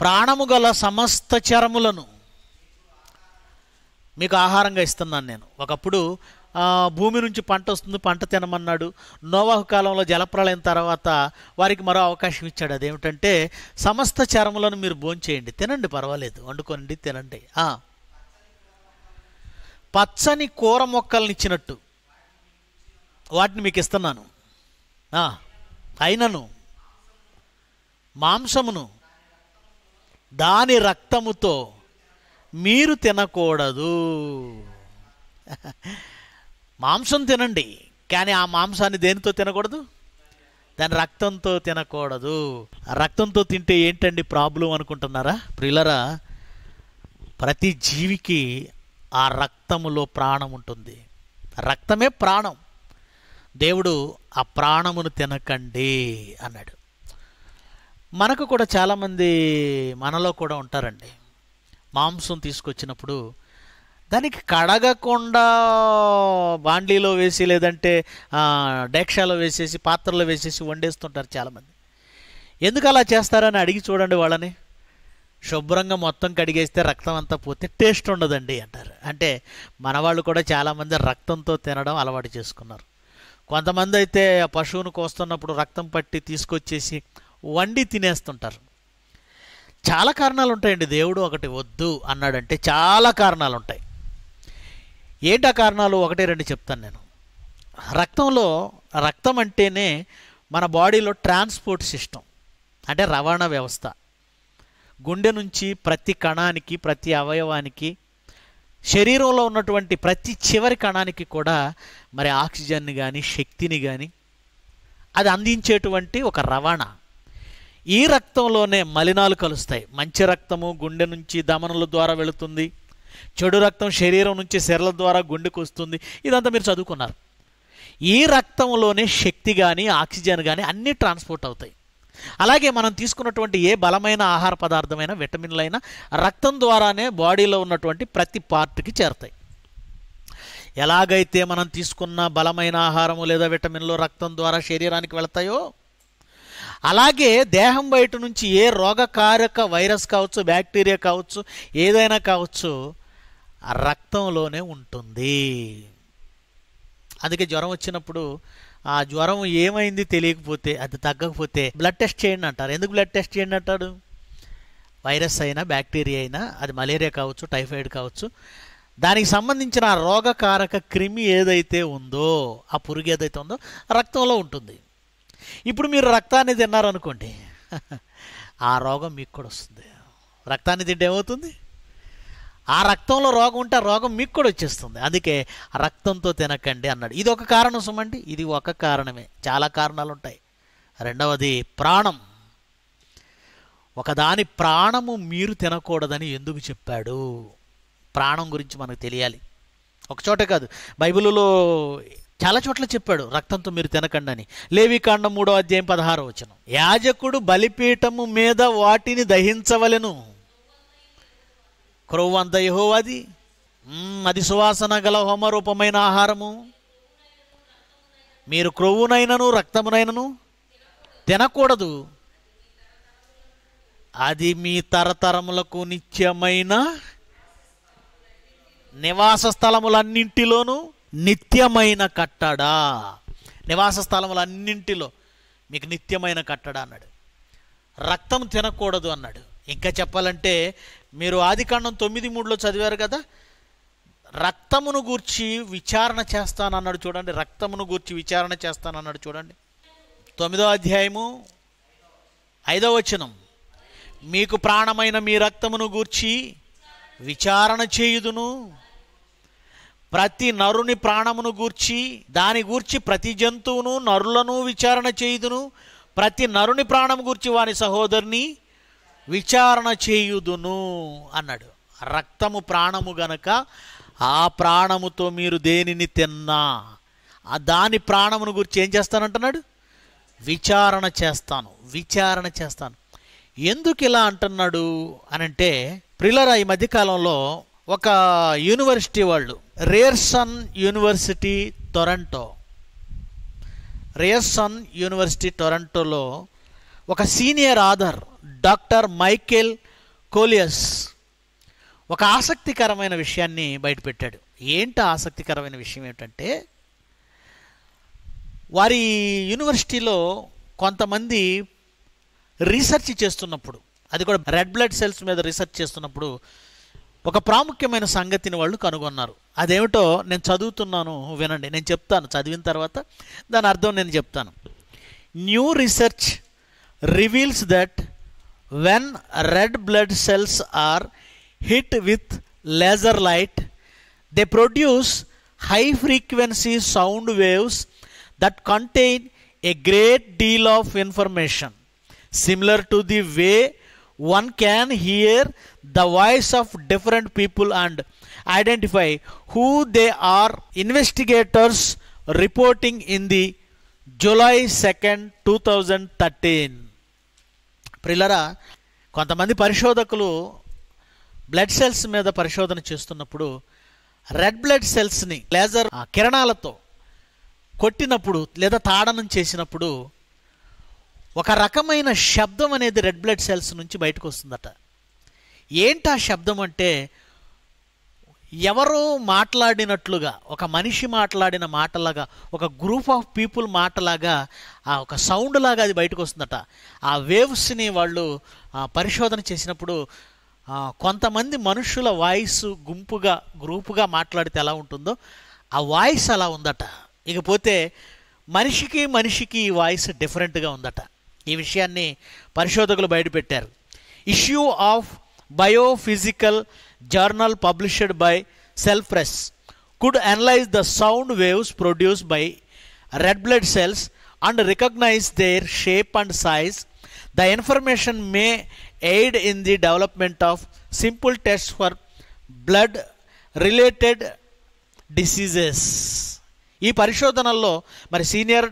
ప్రాణము గల సమస్త చరములను మీకు ఆహారంగా ఇస్తున్నాను నేను. ఒకప్పుడు భూమి నుంచి పంట వస్తుంది పంట తినమన్నాడు. నోవాహు కాలంలో జలప్రళయం తర్వాత వారికి మరో అవకాశం ఇచ్చాడు. అదేమిటంటే సమస్త చరములను మీరు భోంచేయండి. తినండి పర్వాలేదు. వండుకోనండి తినండి. పచ్చని కూర మొక్కల్ని ఇచ్చినట్టు. వాటిని మీకు ఇస్తున్నాను. అయినను మాంసమును దాని రక్తముతో మీరు తినకూడదు. మాంసం తినండి కానీ ఆ మాంసాన్ని దేనితో తినకూడదు? దాని రక్తంతో తినకూడదు. ఆ రక్తంతో తింటే ఏంటండి ప్రాబ్లం అనుకుంటున్నారా? ప్రిల్లరా ప్రతి జీవికి ఆ రక్తములో ప్రాణం ఉంటుంది. రక్తమే ప్రాణం. దేవుడు ఆ ప్రాణమును తినకండి అన్నాడు. మనకు కూడా చాలామంది మనలో కూడా ఉంటారండి. మాంసం తీసుకొచ్చినప్పుడు దానికి కడగకుండా బాండ్లీలో వేసి లేదంటే డేక్షాలో వేసేసి పాత్రలో వేసేసి వండేస్తుంటారు చాలామంది. ఎందుకు అలా చేస్తారని అడిగి చూడండి వాళ్ళని. శుభ్రంగా మొత్తం కడిగేస్తే రక్తం అంతా పోతే టేస్ట్ ఉండదండి అంటారు. అంటే మన వాళ్ళు కూడా చాలామంది రక్తంతో తినడం అలవాటు చేసుకున్నారు. కొంతమంది అయితే ఆ పశువును కోస్తున్నప్పుడు రక్తం పట్టి తీసుకొచ్చేసి వండి తినేస్తుంటారు. చాలా కారణాలు ఉంటాయండి. దేవుడు ఒకటి వద్దు అన్నాడంటే చాలా కారణాలు ఉంటాయి. ఏంటి కారణాలు? ఒకటి రెండు చెప్తాను నేను. రక్తంలో రక్తం అంటేనే మన బాడీలో ట్రాన్స్పోర్ట్ సిస్టమ్ అంటే రవాణా వ్యవస్థ. గుండె నుంచి ప్రతి కణానికి ప్రతి అవయవానికి శరీరంలో ఉన్నటువంటి ప్రతి చివరి కణానికి కూడా మరి ఆక్సిజన్ని కానీ శక్తిని కానీ అది అందించేటువంటి ఒక రవాణా. ఈ రక్తంలోనే మలినాలు కలుస్తాయి. మంచి రక్తము గుండె నుంచి దమనుల ద్వారా వెళుతుంది. చెడు రక్తం శరీరం నుంచి సెరల ద్వారా గుండెకు వస్తుంది. ఇదంతా మీరు చదువుకున్నారు. ఈ రక్తంలోనే శక్తి కానీ ఆక్సిజన్ కానీ అన్నీ ట్రాన్స్పోర్ట్ అవుతాయి. అలాగే మనం తీసుకున్నటువంటి ఏ బలమైన ఆహార పదార్థమైన విటమిన్లైనా రక్తం ద్వారానే బాడీలో ఉన్నటువంటి ప్రతి పార్ట్కి చేరతాయి. ఎలాగైతే మనం తీసుకున్న బలమైన ఆహారము లేదా విటమిన్లు రక్తం ద్వారా శరీరానికి వెళతాయో అలాగే దేహం బయట నుంచి ఏ రోగకారక వైరస్ కావచ్చు బ్యాక్టీరియా కావచ్చు ఏదైనా కావచ్చు రక్తంలోనే ఉంటుంది. అందుకే జ్వరం వచ్చినప్పుడు ఆ జ్వరం ఏమైంది తెలియకపోతే అది తగ్గకపోతే బ్లడ్ టెస్ట్ చేయండి అంటారు. ఎందుకు బ్లడ్ టెస్ట్ చేయండి అంటాడు? వైరస్ అయినా బ్యాక్టీరియా అయినా అది మలేరియా కావచ్చు టైఫాయిడ్ కావచ్చు. దానికి సంబంధించిన ఆ రోగకారక క్రిమి ఏదైతే ఉందో ఆ పురుగు ఏదైతే ఉందో రక్తంలో ఉంటుంది. ఇప్పుడు మీరు రక్తాన్ని తిన్నారనుకోండి ఆ రోగం మీకు కూడా వస్తుంది. రక్తాన్ని తింటే ఏమవుతుంది? ఆ రక్తంలో రోగం ఉంటే ఆ రోగం మీకు కూడా వచ్చేస్తుంది. అందుకే రక్తంతో తినకండి అన్నాడు. ఇది ఒక కారణం సుమండి. ఇది ఒక కారణమే. చాలా కారణాలు ఉంటాయి. రెండవది ప్రాణం. ఒకదాని ప్రాణము మీరు తినకూడదని ఎందుకు చెప్పాడు? ప్రాణం గురించి మనకు తెలియాలి. ఒకచోటే కాదు. బైబిల్లో చాలా చోట్ల చెప్పాడు రక్తంతో మీరు తినకండి అని. లేవికాండం మూడో అధ్యాయం పదహారో వచనం. యాజకుడు బలిపీఠము మీద వాటిని దహించవలెను. క్రొవ్వంత యహోవాది? మ్మ్, అది సువాసన గల హోమరూపమైన ఆహారము. మీరు క్రొవ్వునైనను రక్తమునైనను తినకూడదు. అది మీ తరతరములకు నిత్యమైన నివాస స్థలములన్నింటిలోనూ నిత్యమైన కట్టడా. నివాస స్థలములన్నింటిలో మీకు నిత్యమైన కట్టడా అన్నాడు. రక్తం తినకూడదు అన్నాడు. ఇంకా చెప్పాలంటే మీరు ఆదికాండం తొమ్మిది మూడులో చదివారు కదా? రక్తమును గూర్చి విచారణ చేస్తానన్నాడు చూడండి. రక్తమును గూర్చి విచారణ చేస్తానన్నాడు చూడండి. తొమ్మిదో అధ్యాయము ఐదో వచనం. మీకు ప్రాణమైన మీ రక్తమును గూర్చి విచారణ చేయుదును. ప్రతి నరుని ప్రాణమును గూర్చి దాని గూర్చి ప్రతి జంతువును నరులను విచారణ చేయుదును. ప్రతి నరుని ప్రాణము గూర్చి వాని సహోదరుని విచారణ చేయుదును అన్నాడు. రక్తము ప్రాణము గనక ఆ ప్రాణముతో మీరు దేనిని తిన్నా ఆ దాని ప్రాణమును గురించి ఏం చేస్తానంటున్నాడు? విచారణ చేస్తాను విచారణ చేస్తాను. ఎందుకు ఇలా అంటున్నాడు అనంటే ప్రిలరా ఈ మధ్యకాలంలో ఒక యూనివర్సిటీ వాళ్ళు Ryerson university Toronto Ryerson university టొరంటోలో ఒక senior author doctor Michael Kolios ఒక ఆసక్తికరమైన విషయాన్ని బయటపెట్టాడు. ఏంటి ఆసక్తికరమైన విషయం ఏమిటంటే వారి యూనివర్సిటీలో కొంతమంది రీసెర్చ్ చేస్తున్నప్పుడు అది కూడా రెడ్ బ్లడ్ సెల్స్ మీద రీసెర్చ్ చేస్తున్నప్పుడు ఒక ప్రాముఖ్యమైన సంగతిని వాళ్ళు కనుగొన్నారు. అదేమిటో నేను చదువుతున్నాను వినండి. నేను చెప్తాను. చదివిన తర్వాత దాని అర్థం నేను చెప్తాను. New research reveals that when red blood cells are hit with laser light they produce high frequency sound waves that contain a great deal of information. Similar to the way one can hear the voice of different people and identify who they are investigators reporting in the July 2nd 2013 ప్రిల్లరా కొంతమంది పరిశోధకులు బ్లడ్ సెల్స్ మీద పరిశోధన చేస్తున్నప్పుడు రెడ్ బ్లడ్ సెల్స్ని లేజర్ కిరణాలతో కొట్టినప్పుడు లేదా తాడనం చేసినప్పుడు ఒక రకమైన శబ్దం అనేది రెడ్ బ్లడ్ సెల్స్ నుంచి బయటకు వస్తుందట. ఏంటి ఆ శబ్దం అంటే ఎవరో మాట్లాడినట్లుగా ఒక మనిషి మాట్లాడిన మాటలాగా ఒక గ్రూప్ ఆఫ్ పీపుల్ మాటలాగా ఆ ఒక సౌండ్ లాగా అది బయటకు వస్తుందట ఆ వేవ్స్ని వాళ్ళు పరిశోధన చేసినప్పుడు కొంతమంది మనుషుల వాయిస్ గుంపుగా గ్రూపుగా మాట్లాడితే ఎలా ఉంటుందో ఆ వాయిస్ అలా ఉందట. ఇకపోతే మనిషికి మనిషికి ఈ వాయిస్ డిఫరెంట్గా ఉందట. ఈ విషయాన్ని పరిశోధకులు బయటపెట్టారు. Issue of biophysical journal published by cell press could analyse the sound waves produce by red blood cells and recognise their shape and size the information may aid in the development of simple test for blood related diseases ఈ పరిశోధనల్లో మరి senior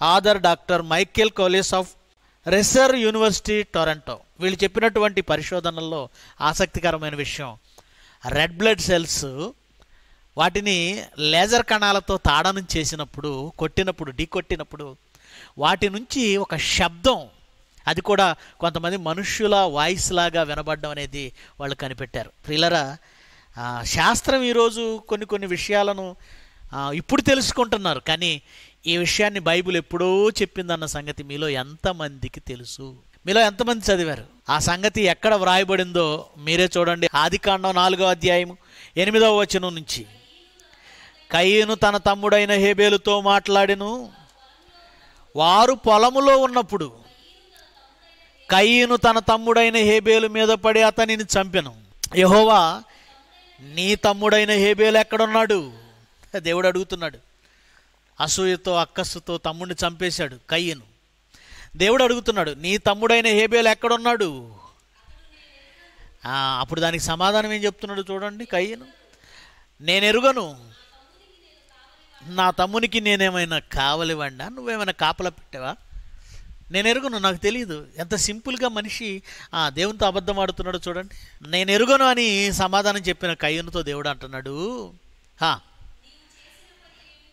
author doctor Michael Kolios of Ryerson university Toronto వీళ్ళు చెప్పినటువంటి పరిశోధనల్లో ఆసక్తికరమైన విషయం. రెడ్ బ్లడ్ సెల్స్ వాటిని లేజర్ కణాలతో తాడనం చేసినప్పుడు కొట్టినప్పుడు ఢీ కొట్టినప్పుడు వాటి నుంచి ఒక శబ్దం అది కూడా కొంతమంది మనుష్యుల వాయిస్ లాగా వినబడడం అనేది వాళ్ళు కనిపెట్టారు. ప్రియులరా శాస్త్రం ఈరోజు కొన్ని కొన్ని విషయాలను ఇప్పుడు తెలుసుకుంటున్నారు. కానీ ఈ విషయాన్ని బైబిల్ ఎప్పుడో చెప్పిందన్న సంగతి మీలో ఎంతమందికి తెలుసు? మీలో ఎంతమంది చదివారు? ఆ సంగతి ఎక్కడ వ్రాయబడిందో మీరే చూడండి. ఆదికాండం నాలుగో అధ్యాయము ఎనిమిదవ వచనం నుంచి. కయ్యను తన తమ్ముడైన హేబేలుతో మాట్లాడెను. వారు పొలములో ఉన్నప్పుడు కయ్యను తన తమ్ముడైన హేబేలు మీద పడి అతనిని చంపెను. యహోవా నీ తమ్ముడైన హేబేలు ఎక్కడున్నాడు? దేవుడు అడుగుతున్నాడు. అసూయతో అక్కస్సుతో తమ్ముడిని చంపేశాడు కయ్యను దేవుడు అడుగుతున్నాడు నీ తమ్ముడైన హేబేలు ఎక్కడున్నాడు? అప్పుడు దానికి సమాధానం ఏం చెప్తున్నాడు చూడండి కయ్యను. నేను ఎరుగను. నా తమ్మునికి నేనేమైనా కావలివ్వండా నువ్వేమైనా కాపలా పెట్టావా? నేను ఎరుగను నాకు తెలియదు ఎంత సింపుల్గా మనిషి ఆ, దేవునితో అబద్ధం ఆడుతున్నాడు చూడండి. నేను ఎరుగను అని సమాధానం చెప్పిన కయ్యనుతో దేవుడు అంటున్నాడు. హా.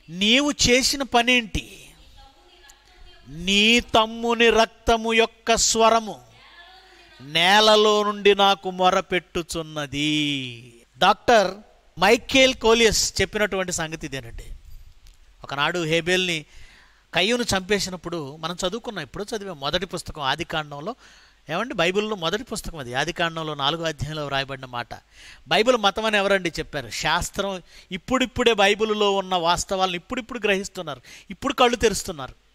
నీవు చేసిన పనేంటి? నీ తమ్ముని రక్తము యొక్క స్వరము నేలలో నుండి నాకు మొరపెట్టుచున్నది. డాక్టర్ మైకేల్ కోలియస్ చెప్పినటువంటి సంగతి ఇదేనండి. ఒకనాడు హేబేల్ని కయ్యూను చంపేసినప్పుడు మనం చదువుకున్నాం ఇప్పుడు చదివాం మొదటి పుస్తకం ఆదికాండంలో ఏమండి? బైబిల్లో మొదటి పుస్తకం అది ఆదికాండంలో నాలుగో అధ్యాయంలో వ్రాయబడిన మాట. బైబిల్ మతం అని ఎవరండి చెప్పారు? శాస్త్రం ఇప్పుడిప్పుడే బైబిల్లో ఉన్న వాస్తవాలను ఇప్పుడిప్పుడు గ్రహిస్తున్నారు ఇప్పుడు కళ్ళు తెరుస్తున్నారు.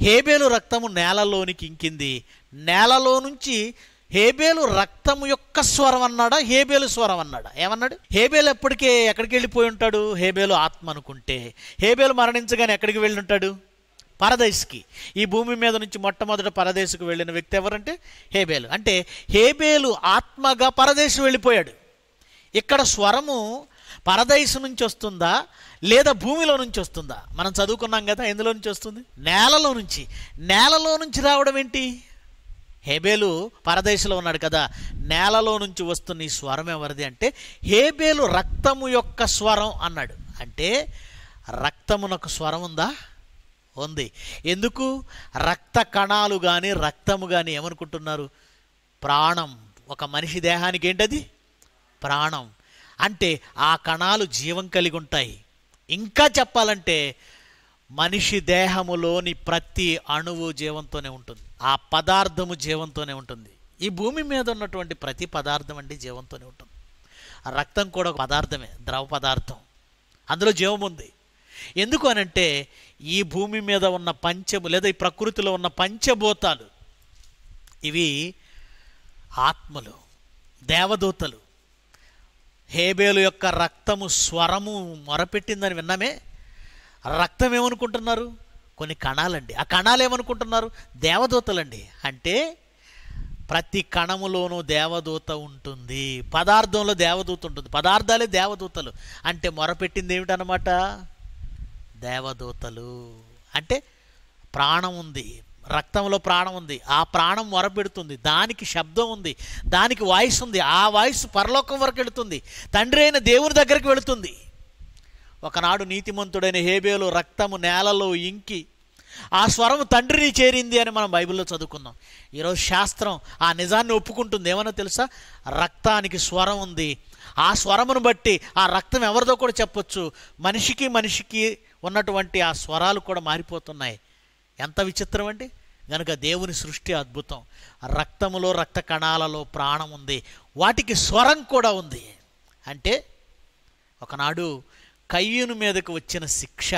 హేబేలు రక్తము నేలలోనికి ఇంకింది. నేలలో నుంచి హేబేలు రక్తము యొక్క స్వరం అన్నాడా? హేబేలు స్వరం అన్నాడా? ఏమన్నాడు? హేబేలు ఎప్పటికే ఎక్కడికి వెళ్ళిపోయి ఉంటాడు? హేబేలు ఆత్మ అనుకుంటే. హేబేలు మరణించగానే ఎక్కడికి వెళ్ళి ఉంటాడు? పరదేశ్కి. ఈ భూమి మీద నుంచి మొట్టమొదట పరదేశకు వెళ్ళిన వ్యక్తి ఎవరంటే హేబేలు. అంటే హేబేలు ఆత్మగా పరదేశం వెళ్ళిపోయాడు. ఇక్కడ స్వరము పరదైసు నుంచి వస్తుందా లేదా భూమిలో నుంచి వస్తుందా? మనం చదువుకున్నాం కదా ఎందులో నుంచి వస్తుంది? నేలలో నుంచి. నేలలో నుంచి రావడం ఏంటి? హేబేలు పరదేశంలో ఉన్నాడు కదా. నేలలో నుంచి వస్తున్న ఈ స్వరం ఎవరిది అంటే హేబేలు రక్తము యొక్క స్వరం అన్నాడు. అంటే రక్తమునకు స్వరం ఉందా? ఉంది. ఎందుకు? రక్త కణాలు కానీ రక్తము కానీ ఏమనుకుంటున్నారు? ప్రాణం. ఒక మనిషి దేహానికి ఏంటది? ప్రాణం. అంటే ఆ కణాలు జీవం కలిగి ఉంటాయి. ఇంకా చెప్పాలంటే మనిషి దేహములోని ప్రతి అణువు జీవంతోనే ఉంటుంది. ఆ పదార్థము జీవంతోనే ఉంటుంది. ఈ భూమి మీద ఉన్నటువంటి ప్రతి పదార్థం అండి జీవంతోనే ఉంటుంది. రక్తం కూడా ఒక పదార్థమే ద్రవ పదార్థం. అందులో జీవం ఉంది. ఎందుకు అనంటే ఈ భూమి మీద ఉన్న పంచము లేదా ఈ ప్రకృతిలో ఉన్న పంచభూతాలు ఇవి ఆత్మలు దేవదూతలు హేబేలు యొక్క రక్తము స్వరము మొరపెట్టిందని విన్నామే? రక్తం ఏమనుకుంటున్నారు కొన్ని కణాలండి. ఆ కణాలు ఏమనుకుంటున్నారు దేవదూతలండి. అంటే ప్రతి కణములోనూ దేవదూత ఉంటుంది. పదార్థంలో దేవదూత ఉంటుంది. పదార్థాలే దేవదూతలు. అంటే మొరపెట్టింది ఏమిటనమాట దేవదూతలు. అంటే ప్రాణం ఉంది. రక్తంలో ప్రాణం ఉంది. ఆ ప్రాణం మొరపెడుతుంది. దానికి శబ్దం ఉంది. దానికి వాయిస్ ఉంది. ఆ వాయిస్ పరలోకం వరకు వెళుతుంది. తండ్రి అయిన దేవుని దగ్గరికి వెళుతుంది. ఒకనాడు నీతిమంతుడైన హేబేలు రక్తము నేలలో ఇంకి ఆ స్వరం తండ్రిని చేరింది అని మనం బైబిల్లో చదువుకుందాం ఈరోజు శాస్త్రం ఆ నిజాన్ని ఒప్పుకుంటుంది. ఏమన్నా తెలుసా? రక్తానికి స్వరం ఉంది. ఆ స్వరమును బట్టి ఆ రక్తం ఎవరిదో కూడా చెప్పొచ్చు. మనిషికి మనిషికి ఉన్నటువంటి ఆ స్వరాలు కూడా మారిపోతున్నాయి. ఎంత విచిత్రం అండి కనుక దేవుని సృష్టి అద్భుతం. రక్తములో రక్త కణాలలో ప్రాణం ఉంది. వాటికి స్వరం కూడా ఉంది. అంటే ఒకనాడు కయ్యూను మీదకు వచ్చిన శిక్ష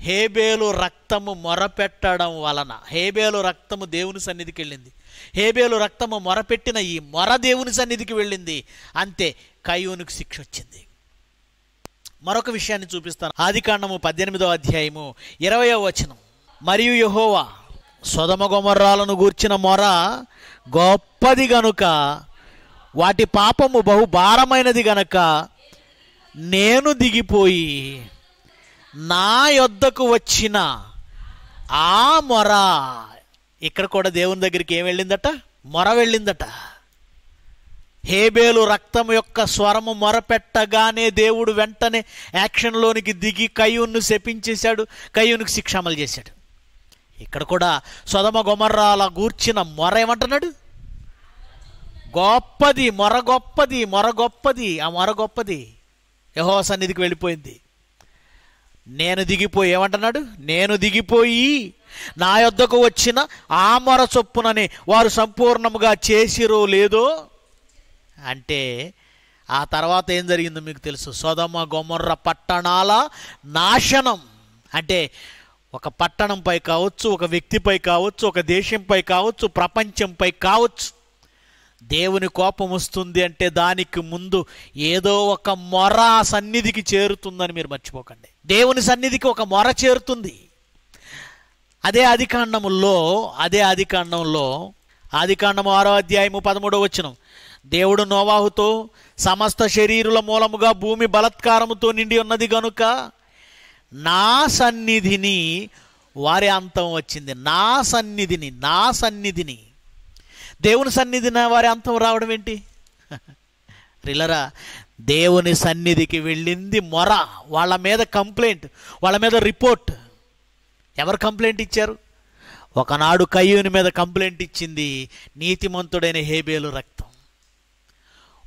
హేబేలు రక్తము మొరపెట్టడం వలన హేబేలు రక్తము దేవుని సన్నిధికి వెళ్ళింది. హేబేలు రక్తము మొరపెట్టిన ఈ మొర దేవుని సన్నిధికి వెళ్ళింది. అంతే కయ్యూనుకు శిక్ష వచ్చింది. మరొక విషయాన్ని చూపిస్తాను. ఆదికాండము పద్దెనిమిదో అధ్యాయము ఇరవయో వచనం. మరియు యహోవా సొదమగొమర్రాలను గూర్చిన మొర గొప్పది గనుక వాటి పాపము బహు భారమైనది గనక నేను దిగిపోయి నా యొద్దకు వచ్చిన ఆ మొర ఇక్కడ కూడా దేవుని దగ్గరికి ఏం వెళ్ళిందట? మొర వెళ్ళిందట. హేబేలు రక్తం యొక్క స్వరము మొరపెట్టగానే దేవుడు వెంటనే యాక్షన్లోనికి దిగి కయ్యూన్ను శపించేశాడు కయ్యూనికి శిక్ష అమలు చేశాడు. ఇక్కడ కూడా సొదమ గొమర్రాల గూర్చిన మొర ఏమంటున్నాడు? గొప్పది మొర గొప్పది మొర గొప్పది ఆ మొర గొప్పది. యహో సన్నిధికి వెళ్ళిపోయింది. నేను దిగిపోయి ఏమంటున్నాడు? నేను దిగిపోయి నా యొద్దకు వచ్చిన ఆ మొర చొప్పునని వారు సంపూర్ణముగా చేసిరో లేదో అంటే ఆ తర్వాత ఏం జరిగిందో మీకు తెలుసు. సొదమ గొమర్ర పట్టణాల నాశనం. అంటే ఒక పట్టణంపై కావచ్చు ఒక వ్యక్తిపై కావచ్చు ఒక దేశంపై కావచ్చు ప్రపంచంపై కావచ్చు. దేవుని కోపం వస్తుంది అంటే దానికి ముందు ఏదో ఒక మొర సన్నిధికి చేరుతుందని మీరు మర్చిపోకండి. దేవుని సన్నిధికి ఒక మొర చేరుతుంది. అదే అధికాండంలో అదే అధికాండంలో ఆదికాండము ఆరో అధ్యాయము పదమూడో వచనం. దేవుడు నోవాహుతో సమస్త శరీరుల మూలముగా భూమి బలత్కారముతో నిండి ఉన్నది గనుక నా సన్నిధిని వారి అంతం వచ్చింది. నా సన్నిధిని నా సన్నిధిని. దేవుని సన్నిధిన వారి అంతం రావడం ఏంటి? రిలరా దేవుని సన్నిధికి వెళ్ళింది మొర వాళ్ళ మీద కంప్లైంట్ వాళ్ళ మీద రిపోర్ట్. ఎవరు కంప్లైంట్ ఇచ్చారు? ఒకనాడు కయ్యూని మీద కంప్లైంట్ ఇచ్చింది నీతిమంతుడైన హేబేలు రక్తం.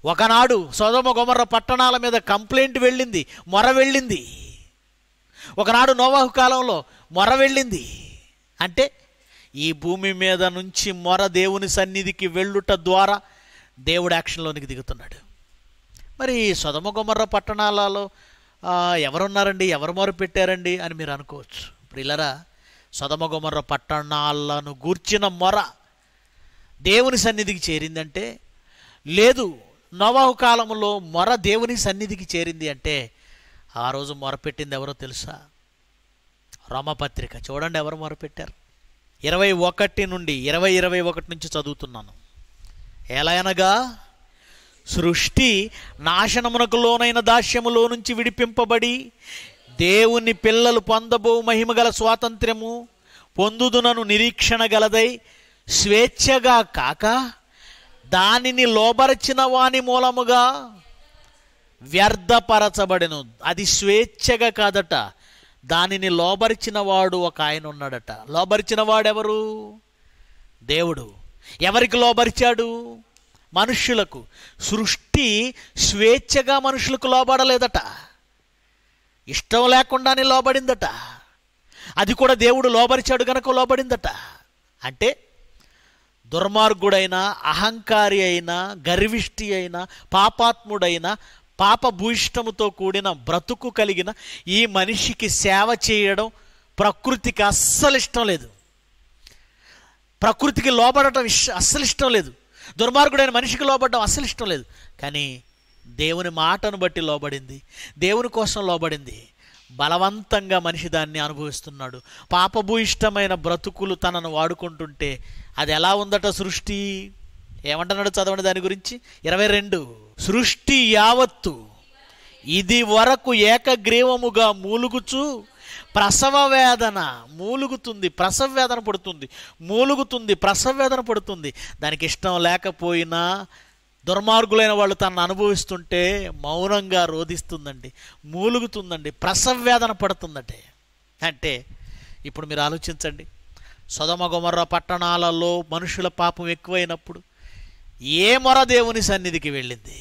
ఒకనాడు సోదమ గుమర్ర పట్టణాల మీద కంప్లైంట్ వెళ్ళింది మొర వెళ్ళింది. ఒకనాడు నోవాహు కాలంలో మొర వెళ్ళింది. అంటే ఈ భూమి మీద నుంచి మొర దేవుని సన్నిధికి వెళ్ళుట ద్వారా దేవుడు యాక్షన్లోనికి దిగుతున్నాడు. మరి సొదమ గుమర్ర పట్టణాలలో ఎవరున్నారండి? ఎవరు మొర పెట్టారండి అని మీరు అనుకోవచ్చు. ఇప్పుడు ఇల్లరా సొదమ గుమర్ర పట్టణాలను గూర్చిన మొర దేవుని సన్నిధికి చేరిందంటే లేదు నవాహు కాలంలో మొర దేవుని సన్నిధికి చేరింది అంటే ఆ రోజు మొరపెట్టింది ఎవరో తెలుసా? రోమపత్రిక. చూడండి ఎవరు మొరపెట్టారు. ఇరవై ఒకటి నుండి ఇరవై ఇరవై ఒకటి నుంచి చదువుతున్నాను. ఎలాగనగా సృష్టి నాశనమునకు లోనైన దాస్యములో నుంచి విడిపింపబడి దేవుని పిల్లలు పొందబో మహిమగల స్వాతంత్ర్యము పొందుదునను నిరీక్షణ గలదై స్వేచ్ఛగా కాక దానిని లోబరచిన వాని మూలముగా వ్యర్థపరచబడెను. అది స్వేచ్ఛగా కాదట. దానిని లోబరిచిన వాడు ఒక ఆయన ఉన్నాడట లోబరిచిన వాడెవరు దేవుడు. ఎవరికి లోబరిచాడు? మనుష్యులకు. సృష్టి స్వేచ్ఛగా మనుషులకు లోబడలేదట. ఇష్టం లేకుండానే లోబడిందట. అది కూడా దేవుడు లోబరిచాడు గనక లోబడిందట. అంటే దుర్మార్గుడైన అహంకారి అయినా గర్విష్టి అయిన పాపాత్ముడైన పాపభూయిష్టముతో కూడిన బ్రతుకు కలిగిన ఈ మనిషికి సేవ చేయడం ప్రకృతికి అస్సలు ఇష్టం లేదు. ప్రకృతికి లోబడటం అస్సలు ఇష్టం లేదు. దుర్మార్గుడైన మనిషికి లోబడడం అస్సలు ఇష్టం లేదు. కానీ దేవుని మాటను బట్టి లోబడింది. దేవుని కోసం లోబడింది. బలవంతంగా మనిషి దాన్ని అనుభవిస్తున్నాడు. పాపభూయిష్టమైన బ్రతుకులు తనను వాడుకుంటుంటే అది ఎలా ఉందట సృష్టి? ఏమంటున్నాడు చదవండి దాని గురించి? ఇరవై రెండు. సృష్టి యావత్తు ఇది వరకు ఏకగ్రీవముగా మూలుగుచు ప్రసవ వేదన మూలుగుతుంది ప్రసవ వేదన పడుతుంది మూలుగుతుంది ప్రసవ వేదన పడుతుంది. దానికి ఇష్టం లేకపోయినా దుర్మార్గులైన వాళ్ళు తనను అనుభవిస్తుంటే మౌనంగా రోధిస్తుందండి మూలుగుతుందండి ప్రసవ వేదన పడుతుందంటే. అంటే ఇప్పుడు మీరు ఆలోచించండి సొదమ గుమర్ర పట్టణాలలో మనుషుల పాపం ఎక్కువైనప్పుడు ఏ మొర దేవుని సన్నిధికి వెళ్ళింది?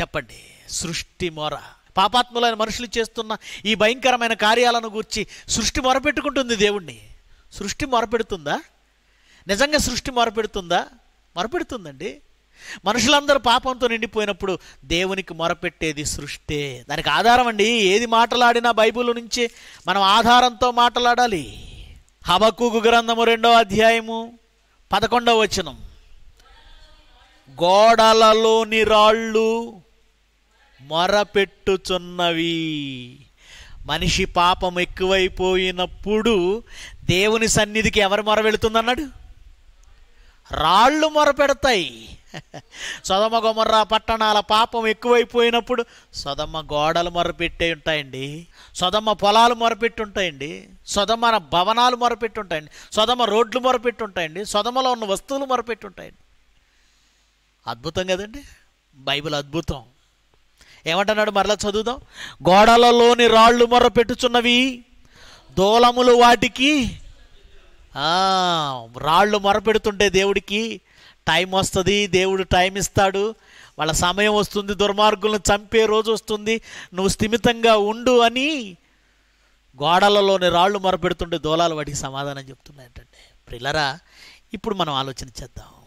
చెప్పండి సృష్టి మొర. పాపాత్ములైన మనుషులు చేస్తున్న ఈ భయంకరమైన కార్యాలను గూర్చి సృష్టి మొరపెట్టుకుంటుంది దేవుణ్ణి. సృష్టి మొరపెడుతుందా నిజంగా సృష్టి మొరపెడుతుందా మొరపెడుతుందండి మనుషులందరూ పాపంతో నిండిపోయినప్పుడు దేవునికి మొరపెట్టేది సృష్టే. దానికి ఆధారం అండి ఏది మాట్లాడినా బైబిల్ నుంచి మనం ఆధారంతో మాట్లాడాలి. హబక్కుకు గ్రంథము రెండో అధ్యాయము పదకొండవ వచనం. గోడలలోని రాళ్ళు మొరపెట్టుచున్నవి. మనిషి పాపం ఎక్కువైపోయినప్పుడు దేవుని సన్నిధికి ఎవరు మొర వెళుతుందన్నాడు? రాళ్ళు మొరపెడతాయి. సొదమ గొమర్ర పట్టణాల పాపం ఎక్కువైపోయినప్పుడు సొదమ్మ గోడలు మొరపెట్టే ఉంటాయండి. సొదమ్మ పొలాలు మొరపెట్టి ఉంటాయండి. సొదమ భవనాలు మొరపెట్టి ఉంటాయండి. సొదమ రోడ్లు మొరపెట్టి ఉంటాయండి. సొదమలో ఉన్న వస్తువులు మొరపెట్టి ఉంటాయండి. అద్భుతం కదండి. బైబిల్ అద్భుతం. ఏమంటున్నాడు మరలా చదువుదాం? గోడలలోని రాళ్ళు మొరపెట్టుచున్నవి దూలములు వాటికి రాళ్ళు మొరపెడుతుంటే దేవుడికి టైం వస్తుంది దేవుడు టైం ఇస్తాడు. వాళ్ళ సమయం వస్తుంది దుర్మార్గులను చంపే రోజు వస్తుంది. నువ్వు స్థిమితంగా ఉండు అని గోడలలోని రాళ్ళు మొరపెడుతుంటే దూలాలు వాటికి సమాధానం చెప్తున్నాయంటే ప్రిల్లరా ఇప్పుడు మనం ఆలోచన చేద్దాం.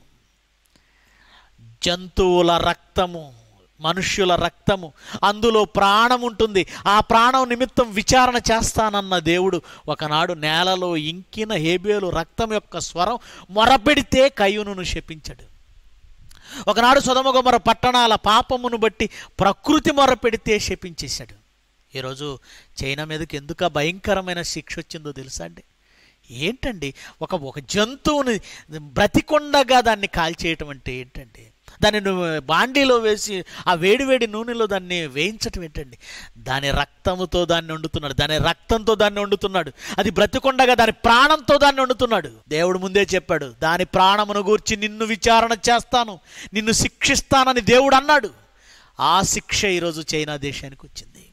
జంతువుల రక్తము మనుష్యుల రక్తము అందులో ప్రాణం ఉంటుంది. ఆ ప్రాణం నిమిత్తం విచారణ చేస్తానన్న దేవుడు ఒకనాడు నేలలో ఇంకిన హేబేలు రక్తం యొక్క స్వరం మొరపెడితే కయ్యును శపించాడు. ఒకనాడు సొదమగొమర పట్టణాల పాపమును బట్టి ప్రకృతి మొరపెడితే శపించేశాడు. ఈరోజు చైనా మీదకి ఎందుకు భయంకరమైన శిక్ష వచ్చిందో తెలుసా అండి? ఏంటండి? ఒక ఒక జంతువుని బ్రతికొండగా దాన్ని కాల్చేయటం అంటే ఏంటండి? దాన్ని బాండీలో వేసి ఆ వేడివేడి నూనెలో దాన్ని వేయించటం ఏంటండి? దాని రక్తముతో దాన్ని వండుతున్నాడు. దాని రక్తంతో దాన్ని వండుతున్నాడు. అది బ్రతికొండగా దాని ప్రాణంతో దాన్ని వండుతున్నాడు. దేవుడు ముందే చెప్పాడు దాని ప్రాణమును గూర్చి నిన్ను విచారణ చేస్తాను. నిన్ను శిక్షిస్తానని దేవుడు అన్నాడు. ఆ శిక్ష ఈరోజు చైనా దేశానికి వచ్చింది.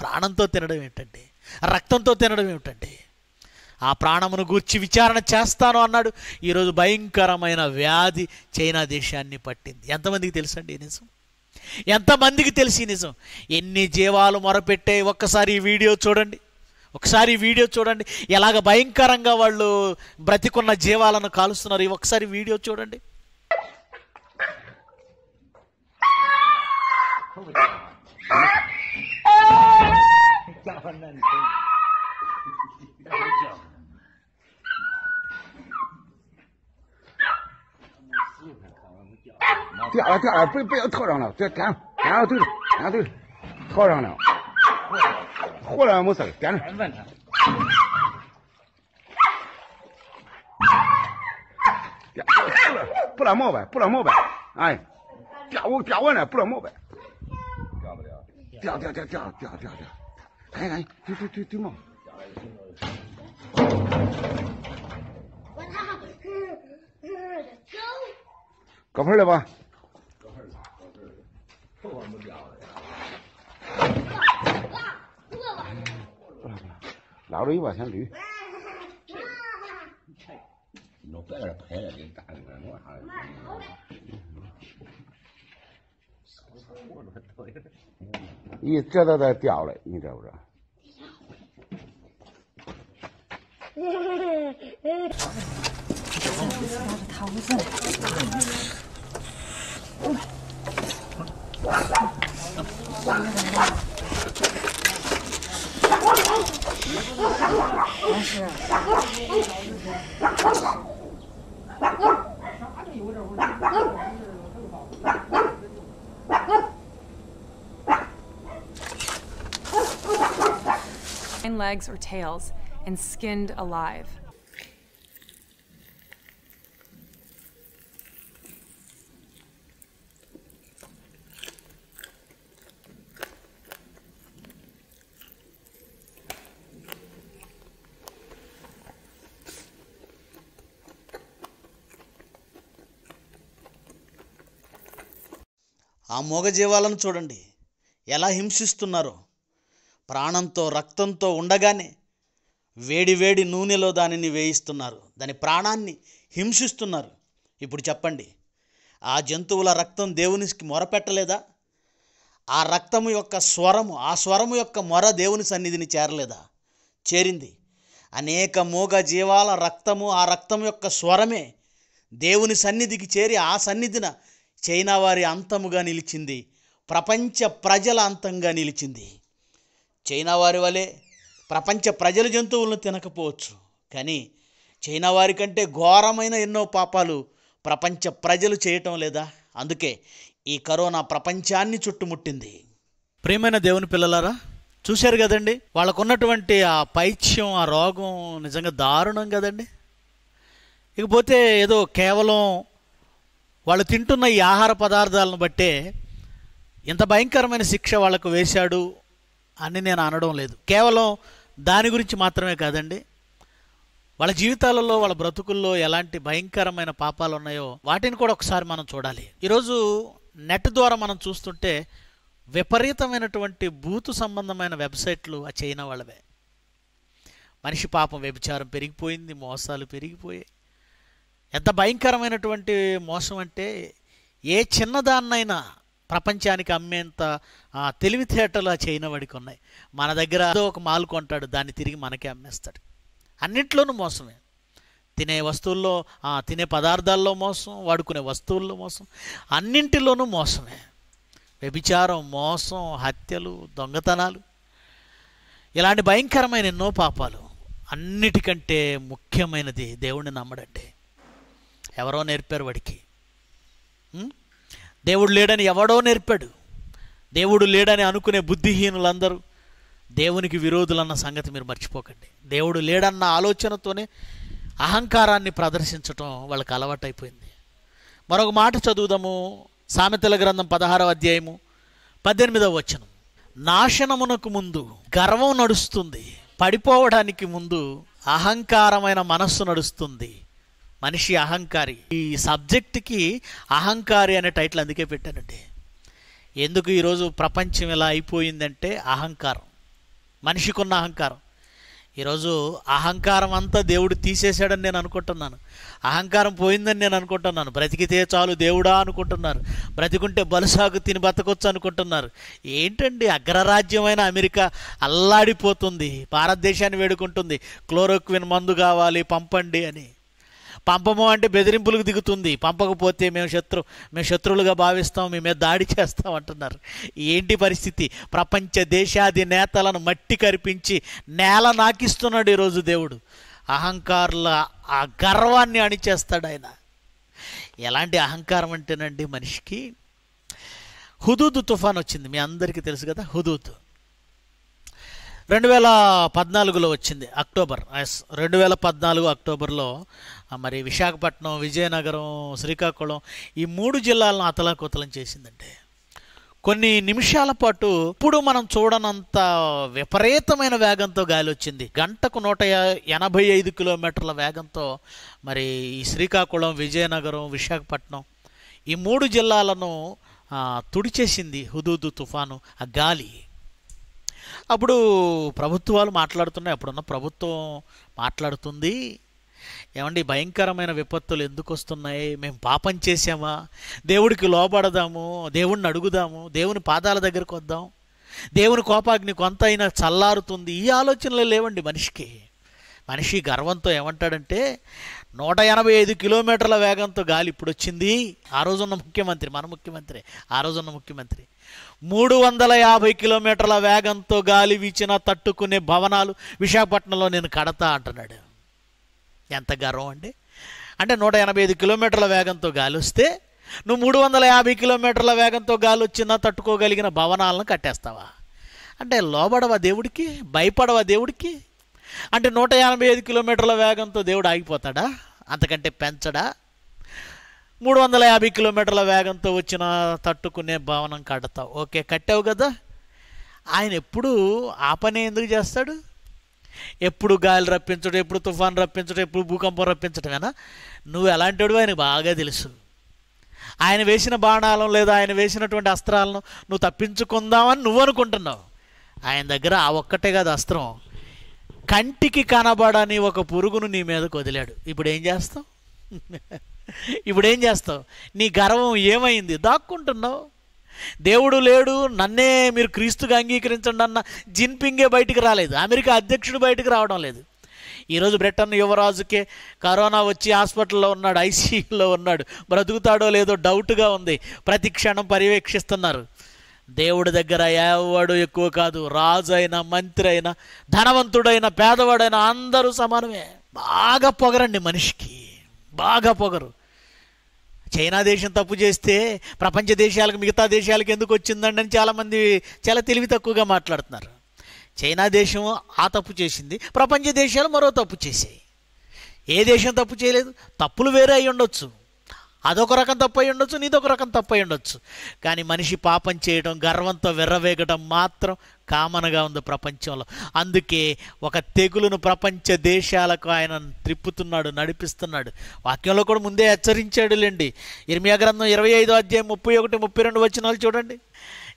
ప్రాణంతో తినడం ఏంటంటే రక్తంతో తినడం ఏమిటండి ఆ ప్రాణమును గూర్చి విచారణ చేస్తాను అన్నాడు. ఈరోజు భయంకరమైన వ్యాధి చైనా దేశాన్ని పట్టింది. ఎంతమందికి తెలుసండి ఈ నిజం? ఎంతమందికి తెలిసి ఈ నిజం? ఎన్ని జీవాలు మొరపెట్టే ఒక్కసారి ఈ వీడియో చూడండి. ఒకసారి వీడియో చూడండి. ఎలాగ భయంకరంగా వాళ్ళు బ్రతికున్న జీవాలను కాలుస్తున్నారు. ఈ ఒకసారి వీడియో చూడండి. Oh, 掉了掉了，不不要套上了，这点上，点上对了，点上对了，套上了，活了没事儿，点上。点不了不了毛呗，不了毛呗，哎，掉我掉完了不了毛呗，掉不了，掉掉掉掉掉掉掉，看看，对对对对毛，我操！走！搁盆了吧？不管不吊的呀！过，着一把像驴。你别在这了，给大人弄啥的？咦，这都在掉嘞，你知不知道？哎呀！真拿着桃子。Legs or tails and skinned alive. ఆ మూగజీవాలను చూడండి. ఎలా హింసిస్తున్నారో. ప్రాణంతో రక్తంతో ఉండగానే వేడి వేడి నూనెలో దానిని వేయిస్తున్నారు. దాని ప్రాణాన్ని హింసిస్తున్నారు. ఇప్పుడు చెప్పండి. ఆ జంతువుల రక్తం దేవునికి మొరపెట్టలేదా? ఆ రక్తము యొక్క స్వరము ఆ స్వరము యొక్క మొర దేవుని సన్నిధిని చేరలేదా? చేరింది. అనేక మూగ జీవాల రక్తము ఆ రక్తం యొక్క స్వరమే దేవుని సన్నిధికి చేరి ఆ సన్నిధిన చైనా వారి అంతముగా నిలిచింది. ప్రపంచ ప్రజల అంతంగా నిలిచింది. చైనా వారి వలె ప్రపంచ ప్రజల జంతువులను తినకపోవచ్చు. కానీ చైనా వారి కంటే ఘోరమైన ఎన్నో పాపాలు ప్రపంచ ప్రజలు చేయటం లేదా? అందుకే ఈ కరోనా ప్రపంచాన్ని చుట్టుముట్టింది. ప్రేమైన దేవుని పిల్లలారా చూశారు కదండి? వాళ్ళకున్నటువంటి ఆ పైత్యం ఆ రోగం నిజంగా దారుణం కదండి? ఇకపోతే ఏదో కేవలం వాళ్ళు తింటున్న ఈ ఆహార పదార్థాలను బట్టే ఇంత భయంకరమైన శిక్ష వాళ్ళకు వేశాడు అని నేను అనడం లేదు. కేవలం దాని గురించి మాత్రమే కాదండి. వాళ్ళ జీవితాలలో వాళ్ళ బ్రతుకుల్లో ఎలాంటి భయంకరమైన పాపాలు ఉన్నాయో వాటిని కూడా ఒకసారి మనం చూడాలి. ఈరోజు నెట్ ద్వారా మనం చూస్తుంటే విపరీతమైనటువంటి బూతు సంబంధమైన వెబ్సైట్లు ఆ చైనా వాళ్ళవే. మనిషి పాపం వ్యభిచారం పెరిగిపోయింది మోసాలు పెరిగిపోయాయి. ఎంత భయంకరమైనటువంటి మోసం అంటే ఏ చిన్నదాన్నైనా ప్రపంచానికి అమ్మేంత ఆ, తెలివితేటలు ఆ వాడికి ఉన్నాయి. మన దగ్గర ఏదో ఒక మాల్ కొంటాడు దాన్ని తిరిగి మనకే అమ్మేస్తాడు. అన్నింటిలోనూ మోసమే. తినే వస్తువుల్లో తినే పదార్థాల్లో మోసం వాడుకునే వస్తువుల్లో మోసం అన్నింటిలోనూ మోసమే. వ్యభిచారం మోసం హత్యలు దొంగతనాలు ఇలాంటి భయంకరమైన ఎన్నో పాపాలు అన్నిటికంటే ముఖ్యమైనది దేవుణ్ణి నమ్మడండి ఎవరో నేర్పారు వాడికి. దేవుడు లేడని ఎవడో నేర్పాడు. దేవుడు లేడని అనుకునే బుద్ధిహీనులందరూ దేవునికి విరోధులన్న సంగతి మీరు మర్చిపోకండి. దేవుడు లేడన్న ఆలోచనతోనే అహంకారాన్ని ప్రదర్శించటం వాళ్ళకి అలవాటైపోయింది. మరొక మాట చదువుదాము. సామెతల గ్రంథం పదహారవ అధ్యాయము పద్దెనిమిదవ వచనం. నాశనమునకు ముందు గర్వం నడుస్తుంది. పడిపోవడానికి ముందు అహంకారమైన మనస్సు నడుస్తుంది. మనిషి అహంకారి. ఈ సబ్జెక్ట్కి అహంకారి అనే టైటిల్ అందుకే పెట్టానండి. ఎందుకు ఈరోజు ప్రపంచం ఇలా అయిపోయిందంటే అహంకారం. మనిషికున్న అహంకారం. ఈరోజు అహంకారం అంతా దేవుడు తీసేశాడని నేను అనుకుంటున్నాను. అహంకారం పోయిందని నేను అనుకుంటున్నాను. బ్రతికితే చాలు దేవుడా అనుకుంటున్నారు. బ్రతికుంటే బలుసాగు తిని బతకొచ్చు అనుకుంటున్నారు. ఏంటండి అగ్రరాజ్యమైన అమెరికా అల్లాడిపోతుంది. భారతదేశాన్ని వేడుకుంటుంది. క్లోరోక్విన్ మందు కావాలి పంపండి అని. పంపము అంటే బెదిరింపులకు దిగుతుంది. పంపకపోతే మేము శత్రు మేము శత్రువులుగా భావిస్తాం మీ మీద దాడి చేస్తాం అంటున్నారు. ఏంటి పరిస్థితి? ప్రపంచ దేశాది నేతలను మట్టి కరిపించి నేల నాకిస్తున్నాడు ఈరోజు దేవుడు. అహంకారుల ఆ గర్వాన్ని అణిచేస్తాడు ఆయన. ఎలాంటి అహంకారం అంటేనండి మనిషికి హుదూద్ తుఫాన్ వచ్చింది. మీ అందరికీ తెలుసు కదా హుదూద్. రెండు వేల పద్నాలుగులో వచ్చింది అక్టోబర్. రెండు వేల పద్నాలుగు అక్టోబర్లో మరి విశాఖపట్నం విజయనగరం శ్రీకాకుళం ఈ మూడు జిల్లాలను అతలాకుతలం చేసిందండి కొన్ని నిమిషాల పాటు ఇప్పుడు మనం చూడనంత విపరీతమైన వేగంతో గాలి వచ్చింది. గంటకు నూట ఎనభై ఐదు కిలోమీటర్ల వేగంతో మరి ఈ శ్రీకాకుళం విజయనగరం విశాఖపట్నం ఈ మూడు జిల్లాలను తుడిచేసింది హుదూదు తుఫాను ఆ గాలి. అప్పుడు ప్రభుత్వాలు మాట్లాడుతున్నాయి. అప్పుడున్న ప్రభుత్వం మాట్లాడుతుంది. ఏమండి భయంకరమైన విపత్తులు ఎందుకు వస్తున్నాయి? మేము పాపం చేసామా దేవుడికి లోబడదాము దేవుణ్ణి అడుగుదాము దేవుని పాదాల దగ్గరకు వద్దాం. దేవుని కోపాగ్ని కొంత అయినా చల్లారుతుంది. ఈ ఆలోచనలు లేవండి మనిషికి. మనిషి గర్వంతో ఏమంటాడంటే నూట ఎనభై ఐదు కిలోమీటర్ల వేగంతో గాలి ఇప్పుడు వచ్చింది. ఆ రోజున్న ముఖ్యమంత్రి మన ముఖ్యమంత్రి ఆ రోజున్న ముఖ్యమంత్రి. మూడు వందల యాభై కిలోమీటర్ల వేగంతో గాలి వీచిన తట్టుకునే భవనాలు విశాఖపట్నంలో నేను కడతా అంటున్నాడు. ఎంత గర్వం అండి? అంటే నూట ఎనభై ఐదు కిలోమీటర్ల వేగంతో గాలి వస్తే నువ్వు మూడు వందల యాభై కిలోమీటర్ల వేగంతో గాలి వచ్చినా తట్టుకోగలిగిన భవనాలను కట్టేస్తావా? అంటే లోబడవ దేవుడికి? భయపడవా దేవుడికి? అంటే నూట ఎనభై ఐదు కిలోమీటర్ల వేగంతో దేవుడు ఆగిపోతాడా? అంతకంటే పెంచడా? మూడు వందల యాభై కిలోమీటర్ల వేగంతో వచ్చిన తట్టుకునే భవనం కడతావు. ఓకే కట్టావు కదా? ఆయన ఎప్పుడు ఆ ఎందుకు చేస్తాడు? ఎప్పుడు గాలి రప్పించడం ఎప్పుడు తుఫాన్ రప్పించడం ఎప్పుడు భూకంపం రప్పించడమేనా నువ్వు ఎలాంటివాడు ఆయనకు బాగా తెలుసు. ఆయన వేసిన బాణాలను లేదా ఆయన వేసినటువంటి అస్త్రాలను నువ్వు తప్పించుకుందామని నువ్వు అనుకుంటున్నావు. ఆయన దగ్గర ఆ ఒక్కటే కాదు అస్త్రం. కంటికి కనబడని ఒక పురుగును నీ మీదకు వదిలాడు. ఇప్పుడు ఏం చేస్తావు? ఇప్పుడు ఏం చేస్తావు? నీ గర్వం ఏమైంది? దాక్కుంటున్నావు. దేవుడు లేడు నన్నే మీరు క్రీస్తుగా అంగీకరించండి అన్న జిన్పింగే బయటికి రాలేదు. అమెరికా అధ్యక్షుడు బయటికి రావడం లేదు. ఈరోజు బ్రిటన్ యువరాజుకే కరోనా వచ్చి హాస్పిటల్లో ఉన్నాడు ఐసీయూలో ఉన్నాడు. బ్రతుకుతాడో లేదో డౌట్గా ఉంది. ప్రతి క్షణం పర్యవేక్షిస్తున్నారు. దేవుడి దగ్గర ఎవడు ఎక్కువ కాదు రాజు అయినా మంత్రి అయినా ధనవంతుడైన పేదవాడైనా అందరూ సమానమే. బాగా పొగరండి మనిషికి. బాగా పొగరు. చైనా దేశం తప్పు చేస్తే ప్రపంచ దేశాలకు మిగతా దేశాలకు ఎందుకు వచ్చిందండి అని చాలామంది చాలా తెలివి తక్కువగా మాట్లాడుతున్నారు. చైనా దేశం ఆ తప్పు చేసింది ప్రపంచ దేశాలు మరో తప్పు చేసాయి ఏ దేశం తప్పు చేయలేదు? తప్పులు వేరే అయి ఉండొచ్చు. అదొక రకం తప్పు ఉండొచ్చు నీదొక రకం తప్పు అయి ఉండొచ్చు. కానీ మనిషి పాపం చేయడం గర్వంతో విర్రవేగడం మాత్రం కామన్గా ఉంది ప్రపంచంలో. అందుకే ఒక తెగులును ప్రపంచ దేశాలకు ఆయన త్రిప్పుతున్నాడు నడిపిస్తున్నాడు. వాక్యంలో కూడా ముందే హెచ్చరించాడులేండి ఇర్మియా గ్రంథం ఇరవై ఐదో అధ్యాయం ముప్పై ఒకటి ముప్పై రెండు వచ్చిన వాళ్ళు చూడండి.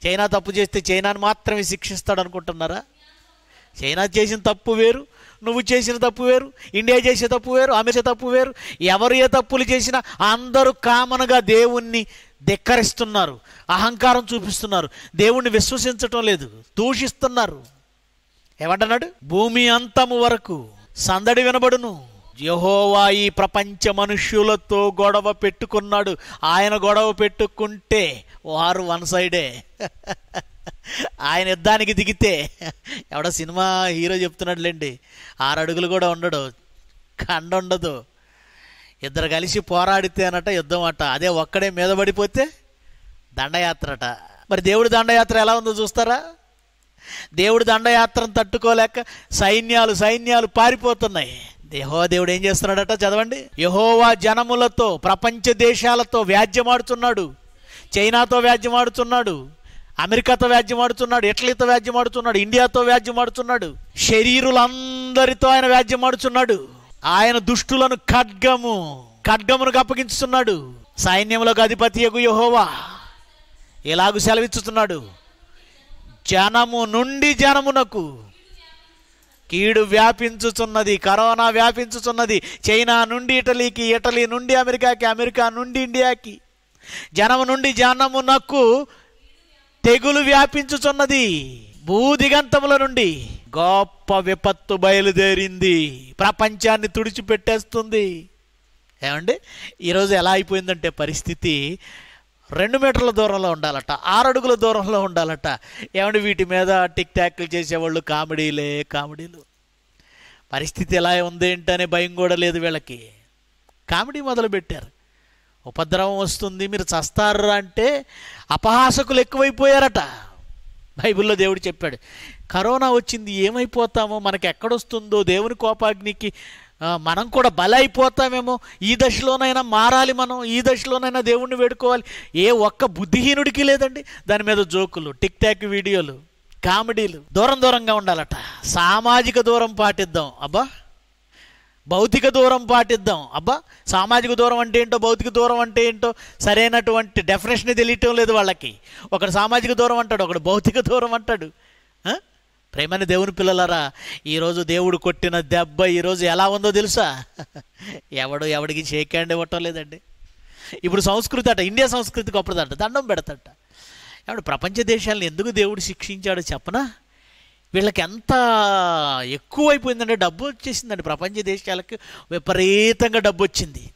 చైనా తప్పు చేస్తే చైనాను మాత్రమే శిక్షిస్తాడు అనుకుంటున్నారా చైనా చేసిన తప్పు వేరు నువ్వు చేసిన తప్పు వేరు ఇండియా చేసే తప్పు వేరు అమెరికా తప్పు వేరు ఎవరు ఏ తప్పులు చేసినా అందరూ కామన్గా దేవుణ్ణి ధిక్కరిస్తున్నారు అహంకారం చూపిస్తున్నారు దేవుణ్ణి విశ్వసించటం లేదు దూషిస్తున్నారు. ఏమంటున్నాడు? భూమి అంతము వరకు సందడి వినబడును. యహోవా ఈ ప్రపంచ మనుష్యులతో గొడవ పెట్టుకున్నాడు. ఆయన గొడవ పెట్టుకుంటే వారు వన్ సైడే. ఆయన యుద్ధానికి దిగితే ఎవడో సినిమా హీరో చెప్తున్నాడులేండి. ఆరు అడుగులు కూడా ఉండడు. కండ ఉండదు. ఇద్దరు కలిసి పోరాడితే అనట యుద్ధం అట. అదే ఒక్కడే మీద పడిపోతే దండయాత్రట. మరి దేవుడి దండయాత్ర ఎలా ఉందో చూస్తారా? దేవుడి దండయాత్రను తట్టుకోలేక సైన్యాలు సైన్యాలు పారిపోతున్నాయి. దేహో దేవుడు ఏం చేస్తున్నాడట చదవండి? యహోవా జనములతో ప్రపంచ దేశాలతో వ్యాజ్యమాడుతున్నాడు చైనాతో వ్యాజ్యమాడుతున్నాడు అమెరికాతో వ్యాజ్యమాడుతున్నాడు ఇటలీతో వ్యాజ్యమాడుతున్నాడు ఇండియాతో వ్యాజ్యమాడుతున్నాడు శరీరులందరితో ఆయన వ్యాజ్యమాడుతున్నాడు ఆయన దుష్టులను ఖడ్గము ఖడ్గమును అప్పగించుతున్నాడు. సైన్యములకు అధిపతి యహోవా ఇలాగూ సెలవిచ్చుతున్నాడు. జనము నుండి జనమునకు కీడు వ్యాపించుచున్నది కరోనా వ్యాపించుచున్నది. చైనా నుండి ఇటలీకి ఇటలీ నుండి అమెరికాకి అమెరికా నుండి ఇండియాకి జనము నుండి జనమునకు తెగులు వ్యాపించుచున్నది. భూదిగంతముల నుండి గొప్ప విపత్తు బయలుదేరింది. ప్రపంచాన్ని తుడిచిపెట్టేస్తుంది. ఏమండి? ఈరోజు ఎలా అయిపోయిందంటే పరిస్థితి రెండు మీటర్ల దూరంలో ఉండాలట ఆరు అడుగుల దూరంలో ఉండాలట. ఏమండి? వీటి మీద టిక్ టాక్లు చేసేవాళ్ళు కామెడీలే కామెడీలు. పరిస్థితి ఎలా ఉంది ఏంటనే భయం కూడా లేదు వీళ్ళకి. కామెడీ మొదలు పెట్టారు ఉపద్రవం వస్తుంది మీరు చస్తారు అంటే అపహాసకులు ఎక్కువైపోయారట. బైబిల్లో దేవుడు చెప్పాడు కరోనా వచ్చింది ఏమైపోతామో మనకి ఎక్కడొస్తుందో దేవుని కోపాగ్నికి మనం కూడా బలైపోతామేమో ఈ దశలోనైనా మారాలి మనం ఈ దశలోనైనా దేవుణ్ణి వేడుకోవాలి. ఏ ఒక్క బుద్ధిహీనుడికి లేదండి దాని మీద జోకులు టిక్ టాక్ వీడియోలు కామెడీలు దూరం దూరంగా ఉండాలట. సామాజిక దూరం పాటిద్దాం అబ్బా. భౌతిక దూరం పాటిద్దాం. అబ్బా సామాజిక దూరం అంటే ఏంటో భౌతిక దూరం అంటే ఏంటో సరైనటువంటి డెఫినేషన్ తెలియటం లేదు వాళ్ళకి. ఒకడు సామాజిక దూరం అంటాడు ఒకడు భౌతిక దూరం అంటాడు. ఆ? ప్రేమని దేవుని పిల్లలరా ఈరోజు దేవుడు కొట్టిన దెబ్బ ఈరోజు ఎలా ఉందో తెలుసా? ఎవడు ఎవడికి షేక్ హ్యాండ్ ఇవ్వటం లేదండి. ఇప్పుడు సంస్కృతి అట ఇండియా సంస్కృతి గొప్పదంట దండం పెడతట. ఎవడు ప్రపంచ దేశాలను ఎందుకు దేవుడు శిక్షించాడో చెప్పనా? వీళ్ళకి ఎంత ఎక్కువైపోయిందంటే డబ్బు వచ్చేసిందండి ప్రపంచ దేశాలకు విపరీతంగా డబ్బు వచ్చింది.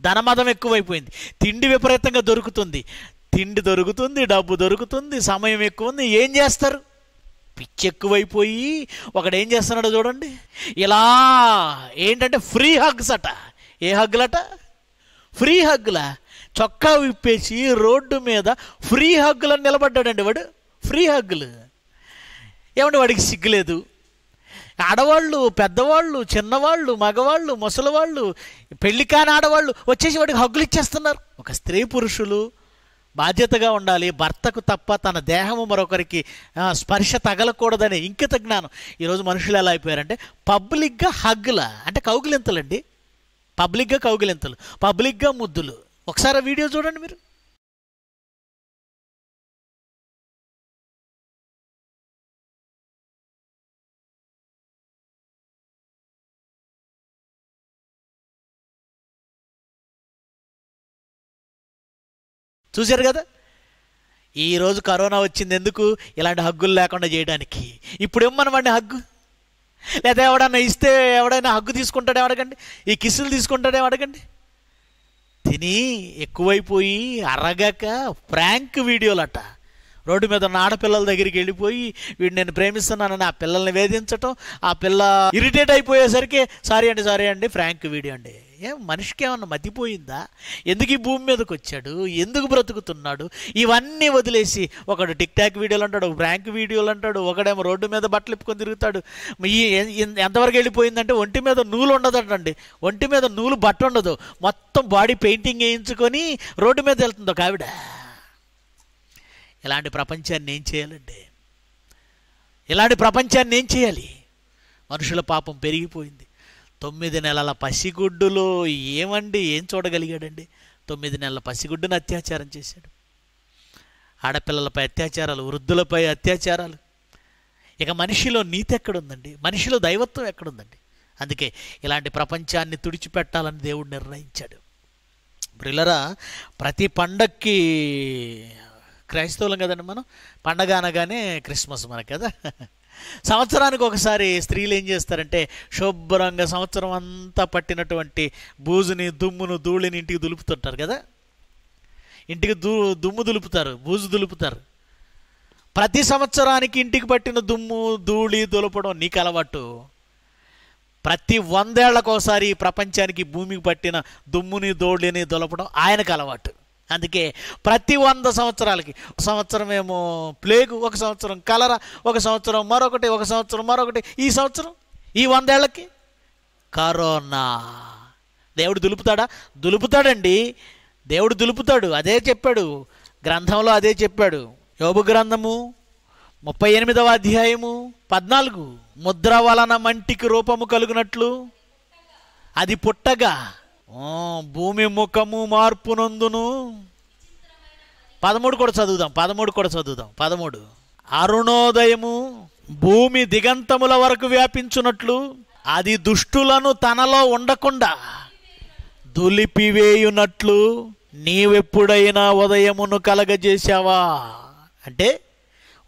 ధనమదం ఎక్కువైపోయింది. తిండి విపరీతంగా దొరుకుతుంది. తిండి దొరుకుతుంది డబ్బు దొరుకుతుంది సమయం ఎక్కువ ఉంది ఏం చేస్తారు? పిచ్చి ఎక్కువైపోయి ఒకడు ఏం చేస్తున్నాడో చూడండి. ఇలా ఏంటంటే ఫ్రీ హగ్స్ అట. ఏ హగ్గులట? ఫ్రీ హగ్గులా. చొక్కా విప్పేసి రోడ్డు మీద ఫ్రీ హగ్గులని నిలబడ్డాడండి వాడు. ఫ్రీ హగ్గులు. ఏమంటే వాడికి సిగ్గులేదు? ఆడవాళ్ళు పెద్దవాళ్ళు చిన్నవాళ్ళు మగవాళ్ళు ముసలివాళ్ళు పెళ్ళి కాని ఆడవాళ్ళు వచ్చేసి వాడికి హగ్గులు ఇచ్చేస్తున్నారు. ఒక స్త్రీ పురుషులు బాధ్యతగా ఉండాలి భర్తకు తప్ప తన దేహము మరొకరికి స్పర్శ తగలకూడదనే ఇంకిత జ్ఞానం. ఈరోజు మనుషులు ఎలా అయిపోయారంటే పబ్లిక్గా హగ్గుల అంటే కౌగిలింతలండి. పబ్లిక్గా కౌగిలింతలు పబ్లిక్గా ముద్దులు. ఒకసారి వీడియో చూడండి మీరు. చూశారు కదా? ఈరోజు కరోనా వచ్చింది ఎందుకు? ఇలాంటి హగ్గులు లేకుండా చేయడానికి. ఇప్పుడు ఇమ్మనమండి హగ్గు? లేదా ఎవడన్నా ఇస్తే ఎవడైనా హగ్గు తీసుకుంటాడే అడగండి ఈ కిస్సులు తీసుకుంటాడేమో అడగండి తిని ఎక్కువైపోయి అరగక ప్రాంక్ వీడియోలట. రోడ్డు మీద ఉన్న ఆడపిల్లల దగ్గరికి వెళ్ళిపోయి వీడు నేను ప్రేమిస్తున్నానని ఆ పిల్లల్ని వేధించటం ఆ పిల్ల ఇరిటేట్ అయిపోయేసరికి సారీ అండి సారీ అండి ఫ్రాంక్ వీడియో అండి. ఏం మనిషికి ఏమన్నా మతిపోయిందా? ఎందుకు ఈ భూమి మీదకి వచ్చాడు ఎందుకు బ్రతుకుతున్నాడు? ఇవన్నీ వదిలేసి ఒకడు టిక్ టాక్ వీడియోలు అంటాడు ఒక ప్రాంక్ వీడియోలు అంటాడు ఒకడేమో రోడ్డు మీద బట్టలు ఇప్పుకొని తిరుగుతాడు. ఈ ఎంతవరకు వెళ్ళిపోయిందంటే ఒంటి మీద నూలు ఉండదటండి. ఒంటి మీద నూలు బట్ట ఉండదు. మొత్తం బాడీ పెయింటింగ్ వేయించుకొని రోడ్డు మీద వెళ్తుంది ఒక ఆవిడ. ఇలాంటి ప్రపంచాన్ని ఏం చేయాలండి ఇలాంటి ప్రపంచాన్ని ఏం చేయాలి? మనుషుల పాపం పెరిగిపోయింది. తొమ్మిది నెలల పసిగుడ్డులో ఏమండి ఏం చూడగలిగాడండి? తొమ్మిది నెలల పసిగుడ్డును అత్యాచారం చేశాడు. ఆడపిల్లలపై అత్యాచారాలు వృద్ధులపై అత్యాచారాలు. ఇక మనిషిలో నీతి ఎక్కడుందండి? మనిషిలో దైవత్వం ఎక్కడుందండి? అందుకే ఇలాంటి ప్రపంచాన్ని తుడిచిపెట్టాలని దేవుడు నిర్ణయించాడు. ప్రిల్లరా ప్రతి పండక్కి క్రైస్తవులం కదండి మనం? పండగ అనగానే క్రిస్మస్ మన కదా? సంవత్సరానికి ఒకసారి స్త్రీలు ఏం చేస్తారంటే శుభ్రంగా సంవత్సరం అంతా పట్టినటువంటి బూజుని దుమ్మును ధూళిని ఇంటికి దులుపుతుంటారు కదా? ఇంటికి దు దుమ్ము దులుపుతారు బూజు దులుపుతారు. ప్రతి సంవత్సరానికి ఇంటికి పట్టిన దుమ్ము ధూళి దులపడం నీకు అలవాటు. ప్రతి వందేళ్ళకోసారి ప్రపంచానికి భూమికి పట్టిన దుమ్ముని దోళ్ళని దులపడం ఆయనకు అలవాటు. అందుకే ప్రతి వంద సంవత్సరాలకి ఒక సంవత్సరం ఏమో ప్లేగు ఒక సంవత్సరం కలరా ఒక సంవత్సరం మరొకటి ఒక సంవత్సరం మరొకటి. ఈ సంవత్సరం? ఈ వందేళ్ళకి? కరోనా. దేవుడు దులుపుతాడా? దులుపుతాడండి. దేవుడు దులుపుతాడు. అదే చెప్పాడు. గ్రంథంలో అదే చెప్పాడు. యోబు గ్రంథము ముప్పై ఎనిమిదవ అధ్యాయము పద్నాలుగు. ముద్ర వలన మంటికి రూపము కలుగునట్లు? అది పుట్టగా. భూమి ముఖము మార్పు నందును పదమూడు కూడా చదువుదాం పదమూడు కూడా చదువుదాం పదమూడు. అరుణోదయము భూమి దిగంతముల వరకు వ్యాపించున్నట్లు అది దుష్టులను తనలో ఉండకుండా దులిపివేయునట్లు నీవెప్పుడైనా ఉదయమును కలగజేశావా? అంటే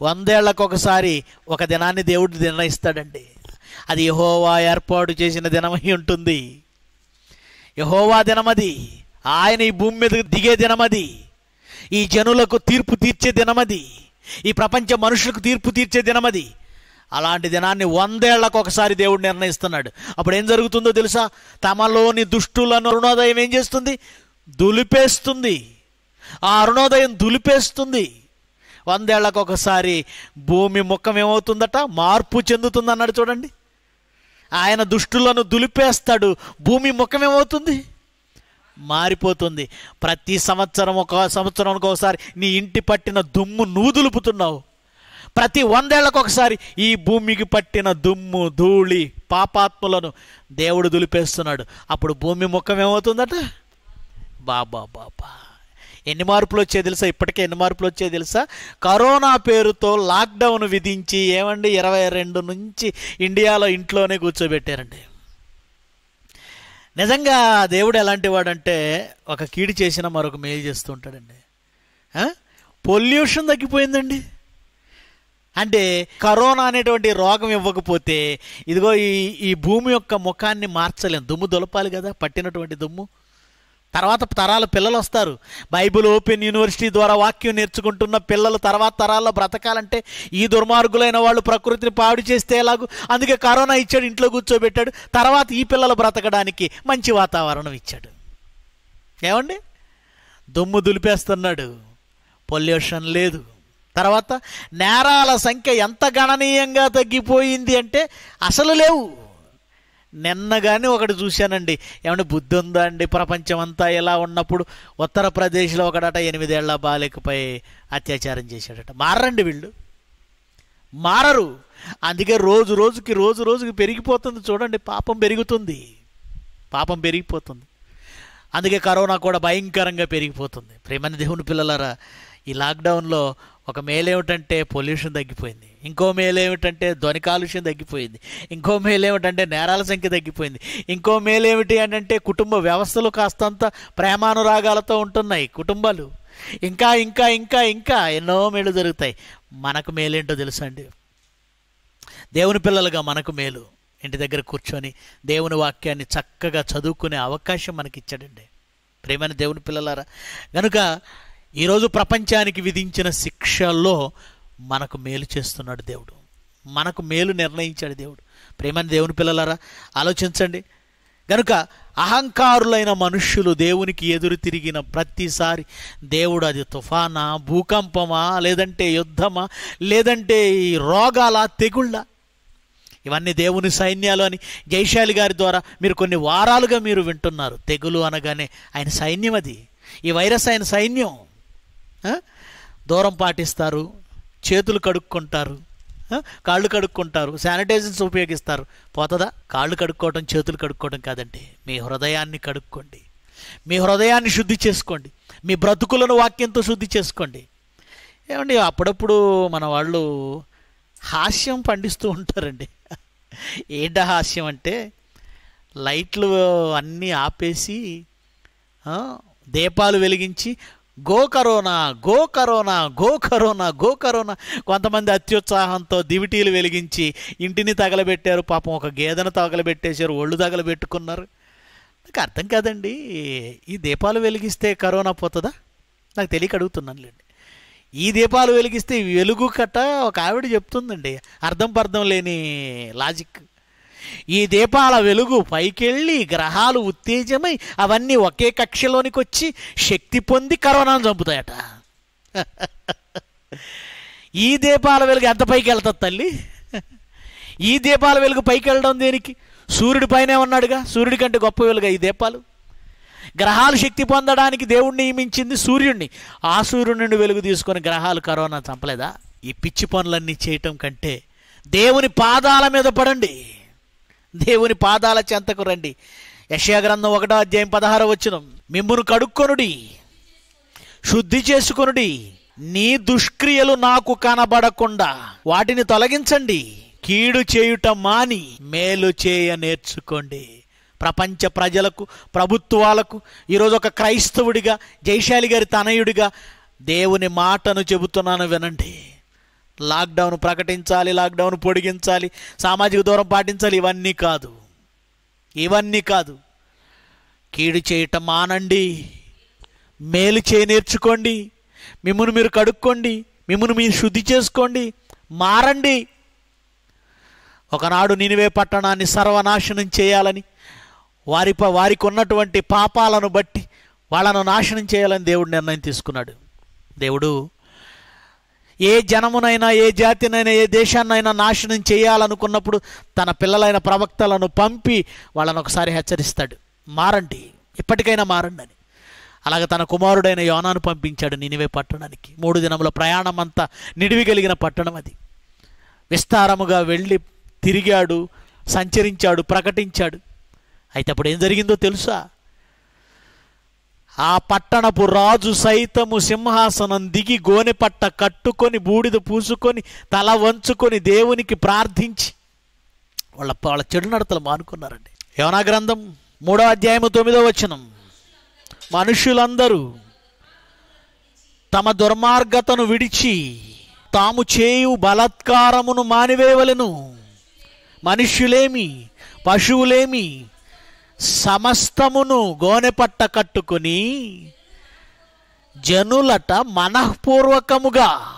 వందేళ్ళకు ఒకసారి ఒక దినాన్ని దేవుడు నిర్ణయిస్తాడండి. అది యహోవా ఏర్పాటు చేసిన దినమై ఉంటుంది. యహోవా దినమది. ఆయన ఈ భూమి మీద దిగే దినమది. ఈ జనులకు తీర్పు తీర్చే దినమది. ఈ ప్రపంచ మనుషులకు తీర్పు తీర్చే దినమది. అలాంటి దినాన్ని వందేళ్ళకు ఒకసారి దేవుడు నిర్ణయిస్తున్నాడు. అప్పుడు ఏం జరుగుతుందో తెలుసా? తమలోని దుష్టులను అరుణోదయం ఏం చేస్తుంది? దులిపేస్తుంది. ఆ అరుణోదయం దులిపేస్తుంది. వందేళ్ళకు ఒకసారి భూమి ముఖం ఏమవుతుందట? మార్పు చెందుతుంది అన్నాడు చూడండి. ఆయన దుష్టులను దులిపేస్తాడు. భూమి ముఖమేమవుతుంది? మారిపోతుంది. ప్రతి సంవత్సరం ఒక సంవత్సరానికి ఒకసారి నీ ఇంటి పట్టిన దుమ్ము నువ్వు దులుపుతున్నావు. ప్రతి వందేళ్ళకు ఒకసారి ఈ భూమికి పట్టిన దుమ్ము ధూళి పాపాత్ములను దేవుడు దులిపేస్తున్నాడు. అప్పుడు భూమి ముఖం ఏమవుతుందట బాబా బాబా ఎన్ని మార్పులు వచ్చాయో తెలుసా? ఇప్పటికే ఎన్ని మార్పులు వచ్చాయో తెలుసా? కరోనా పేరుతో లాక్డౌన్ విధించి ఏమండి? ఇరవై రెండు నుంచి ఇండియాలో ఇంట్లోనే కూర్చోబెట్టారండి. నిజంగా దేవుడు ఎలాంటి వాడంటే ఒక కీడు చేసిన మరొక మేలు చేస్తూ ఉంటాడండి. పొల్యూషన్ తగ్గిపోయిందండి. అంటే కరోనా అనేటువంటి రోగం ఇవ్వకపోతే ఇదిగో ఈ ఈ భూమి యొక్క ముఖాన్ని మార్చలేం. దుమ్ము దొలపాలి కదా? పట్టినటువంటి దుమ్ము. తర్వాత తరాల పిల్లలు వస్తారు. బైబిల్ ఓపెన్ యూనివర్సిటీ ద్వారా వాక్యం నేర్చుకుంటున్న పిల్లలు తర్వాత తరాల్లో బ్రతకాలంటే ఈ దుర్మార్గులైన వాళ్ళు ప్రకృతిని పాడు చేస్తే ఎలాగూ? అందుకే కరోనా ఇచ్చాడు ఇంట్లో కూర్చోబెట్టాడు. తర్వాత ఈ పిల్లలు బ్రతకడానికి మంచి వాతావరణం ఇచ్చాడు. ఏమండి? దుమ్ము దులిపేస్తున్నాడు. పొల్యూషన్ లేదు. తర్వాత నేరాల సంఖ్య ఎంత గణనీయంగా తగ్గిపోయింది అంటే అసలు లేవు. నిన్న కానీ ఒకటి చూశానండి. ఏమంటే బుద్ధి ఉందా అండి? ప్రపంచం అంతా ఇలా ఉన్నప్పుడు ఉత్తరప్రదేశ్లో ఒకడట ఎనిమిదేళ్ళ బాలికపై అత్యాచారం చేశాడట. మారండి వీళ్ళు. మారరు. అందుకే రోజు రోజుకి రోజు రోజుకి పెరిగిపోతుంది చూడండి. పాపం పెరుగుతుంది. పాపం పెరిగిపోతుంది. అందుకే కరోనా కూడా భయంకరంగా పెరిగిపోతుంది. ప్రేమని దేవుని పిల్లలారా ఈ లాక్డౌన్లో ఒక మేలేమిటంటే పొల్యూషన్ తగ్గిపోయింది. ఇంకో మేలేమిటంటే ధ్వని కాలుష్యం తగ్గిపోయింది. ఇంకో మేలేమిటంటే నేరాల సంఖ్య తగ్గిపోయింది. ఇంకో మేలేమిటి అని అంటే కుటుంబ వ్యవస్థలు కాస్తంత ప్రేమానురాగాలతో ఉంటున్నాయి కుటుంబాలు. ఇంకా ఇంకా ఇంకా ఇంకా ఎన్నో మేలు జరుగుతాయి. మనకు మేలేంటో తెలుసండి దేవుని పిల్లలుగా మనకు మేలు. ఇంటి దగ్గర కూర్చొని దేవుని వాక్యాన్ని చక్కగా చదువుకునే అవకాశం మనకి ఇచ్చాడండి ప్రేమైన దేవుని పిల్లలారా కనుక ఈరోజు ప్రపంచానికి విధించిన శిక్షల్లో మనకు మేలు చేస్తున్నాడు దేవుడు. మనకు మేలు నిర్ణయించాడు దేవుడు. ప్రేమని దేవుని పిల్లలారా ఆలోచించండి. గనుక అహంకారులైన మనుష్యులు దేవునికి ఎదురు తిరిగిన ప్రతిసారి దేవుడు అది తుఫానా భూకంపమా లేదంటే యుద్ధమా లేదంటే ఈ రోగాల తెగుళ్ళ? ఇవన్నీ దేవుని సైన్యాలు అని జైశాలి గారి ద్వారా మీరు కొన్ని వారాలుగా మీరు వింటున్నారు. తెగులు అనగానే ఆయన సైన్యం అది. ఈ వైరస్ ఆయన సైన్యం. దూరం పాటిస్తారు చేతులు కడుక్కుంటారు కాళ్ళు కడుక్కుంటారు శానిటైజర్స్ ఉపయోగిస్తారు. పోతుందా? కాళ్ళు కడుక్కోవడం చేతులు కడుక్కోవడం కాదండి. మీ హృదయాన్ని కడుక్కోండి. మీ హృదయాన్ని శుద్ధి చేసుకోండి. మీ బ్రతుకులను వాక్యంతో శుద్ధి చేసుకోండి. ఏమండి అప్పుడప్పుడు మన వాళ్ళు హాస్యం పండిస్తూ ఉంటారండి. ఏంట హాస్యం అంటే లైట్లు అన్నీ ఆపేసి దీపాలు వెలిగించి go corona go corona go corona go corona కొంతమంది అత్యుత్సాహంతో దివిటీలు వెలిగించి ఇంటిని తగలబెట్టారు. పాపం ఒక గేదెను తగలబెట్టేశారు. ఒళ్ళు తగలబెట్టుకున్నారు. నాకు అర్థం కాదండి. ఈ దీపాలు వెలిగిస్తే కరోనా పోతుందా? నాకు తెలియక అడుగుతున్నానులేండి ఈ దీపాలు వెలిగిస్తే వెలుగు కట్ట ఒక ఆవిడ చెప్తుందండి. అర్థం పర్థం లేని లాజిక్. ఈ దీపాల వెలుగు పైకెళ్ళి గ్రహాలు ఉత్తేజమై అవన్నీ ఒకే కక్షలోనికి వచ్చి శక్తి పొంది కరోనాను చంపుతాయట. ఈ దీపాల వెలుగు ఎంత పైకి వెళ్తుంది తల్లి? ఈ దీపాల వెలుగు పైకి వెళ్ళడం దేనికి? సూర్యుడి పైనే ఉన్నాడుగా. సూర్యుడి కంటే గొప్ప వెలుగా ఈ దీపాలు. గ్రహాలు శక్తి పొందడానికి దేవుణ్ణి నియమించింది సూర్యుడిని ఆ సూర్యుడి నుండి వెలుగు తీసుకొని గ్రహాలు కరోనా చంపలేదా? ఈ పిచ్చి పనులన్నీ చేయటం కంటే దేవుని పాదాల మీద పడండి. దేవుని పాదాల చెంతకు రండి. యశాగ్రంథం ఒకటో అధ్యాయం పదహార వచ్చిన మిమ్మును కడుక్కొనుడి శుద్ధి చేసుకొనుడి నీ దుష్క్రియలు నాకు కనబడకుండా వాటిని తొలగించండి. కీడు చేయుట మాని మేలు చేయ నేర్చుకోండి. ప్రపంచ ప్రజలకు ప్రభుత్వాలకు ఈరోజు ఒక క్రైస్తవుడిగా జైశాలి గారి తనయుడిగా దేవుని మాటను చెబుతున్నాను వినండి. లాక్డౌన్ ప్రకటించాలి లాక్డౌన్ పొడిగించాలి సామాజిక దూరం పాటించాలి ఇవన్నీ కాదు. ఇవన్నీ కాదు. కీడు చేయటం మానండి. మేలు చేయ నేర్చుకోండి. మిమ్మల్ని మీరు కడుక్కోండి. మిమ్మల్ని మీరు శుద్ధి చేసుకోండి. మారండి. ఒకనాడు నినివే పట్టణాన్ని సర్వనాశనం చేయాలని వారి ప- వారికి ఉన్నటువంటి పాపాలను బట్టి వాళ్ళను నాశనం చేయాలని దేవుడు నిర్ణయం తీసుకున్నాడు. దేవుడు ఏ జనమునైనా ఏ జాతినైనా ఏ దేశాన్నైనా నాశనం చేయాలనుకున్నప్పుడు తన పిల్లలైన ప్రవక్తలను పంపి వాళ్ళని ఒకసారి హెచ్చరిస్తాడు. మారండి ఇప్పటికైనా మారండి అని. అలాగే తన కుమారుడైన యోనాను పంపించాడు నినివే పట్టణానికి. మూడు దినముల ప్రయాణం అంతా నిడివి కలిగిన పట్టణం అది. విస్తారముగా వెళ్ళి తిరిగాడు సంచరించాడు ప్రకటించాడు. అయితే అప్పుడు ఏం జరిగిందో తెలుసా? ఆ పట్టణపు రాజు సైతము సింహాసనం దిగి గోనెపట్ట కట్టుకొని బూడిద పూసుకొని తల వంచుకొని దేవునికి ప్రార్థించి. వాళ్ళ వాళ్ళ చెడు నడతలు మానుకున్నారండి. యోనా గ్రంథం మూడో అధ్యాయము తొమ్మిదో వచనం. మనుషులందరూ తమ దుర్మార్గతను విడిచి తాము చేయు బలత్కారమును మానివేవలను. మనుష్యులేమి పశువులేమి సమస్తమును గోనెపట్ట కట్టుకొని జనులట మనఃపూర్వకముగా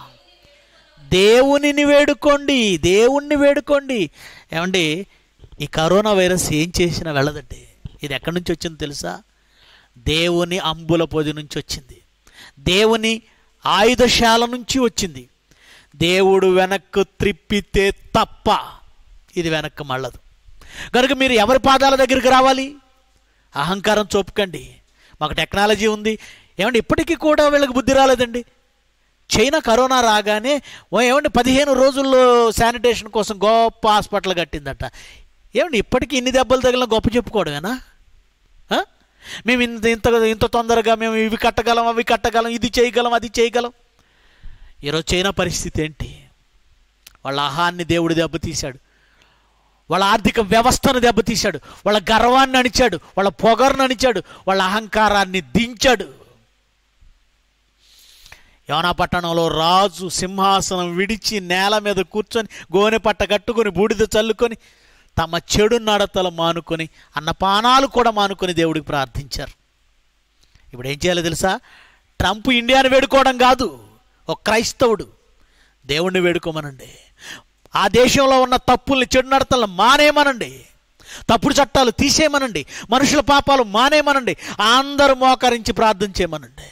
దేవునిని వేడుకోండి దేవుణ్ణి వేడుకోండి. ఏమండి ఈ కరోనా వైరస్ ఏం చేసినా వెళ్ళదండి. ఇది ఎక్కడి నుంచి వచ్చిందో తెలుసా? దేవుని అంబుల పొది నుంచి వచ్చింది. దేవుని ఆయుధశాల నుంచి వచ్చింది. దేవుడు వెనక్కు త్రిప్పితే తప్ప ఇది వెనక్కి మళ్ళదు. కనుక మీరు ఎవరి పాదాల దగ్గరికి రావాలి? అహంకారం చూపకండి మాకు టెక్నాలజీ ఉంది. ఏమండి ఇప్పటికీ కూడా వీళ్ళకి బుద్ధి రాలేదండి? చైనా కరోనా రాగానే ఏమండి పదిహేను రోజుల్లో శానిటేషన్ కోసం గొప్ప హాస్పిటల్ కట్టిందట. ఏమండి ఇప్పటికీ ఇన్ని దెబ్బలు తగిలిన గొప్ప చెప్పుకోవడమేనా? మేము ఇంత ఇంత ఇంత తొందరగా మేము ఇవి కట్టగలం అవి కట్టగలం ఇది చేయగలం అది చేయగలం. ఈరోజు చైనా పరిస్థితి ఏంటి? వాళ్ళ ఆహాన్ని దేవుడు దెబ్బతీశాడు. వాళ్ళ ఆర్థిక వ్యవస్థను దెబ్బతీశాడు. వాళ్ళ గర్వాన్ని అణిచాడు. వాళ్ళ పొగరును అణిచాడు. వాళ్ళ అహంకారాన్ని దించాడు. యోనా పట్టణంలో రాజు సింహాసనం విడిచి నేల మీద కూర్చొని గోనె పట్ట కట్టుకొని బూడిద చల్లుకొని తమ చెడు నడతలు మానుకొని అన్నపానాలు కూడా మానుకొని దేవుడికి ప్రార్థించారు. ఇప్పుడు ఏం చేయాలో తెలుసా? ట్రంప్ ఇండియాను వేడుకోవడం కాదు. ఒక క్రైస్తవుడు దేవుణ్ణి వేడుకోమనండి. ఆ దేశంలో ఉన్న తప్పుల్ని చెడు నడతలను మానేయమనండి తప్పుడు చట్టాలు తీసేయమనండి మనుషుల పాపాలు మానేయమనండి అందరూ మోకరించి ప్రార్థన చేయమనండి.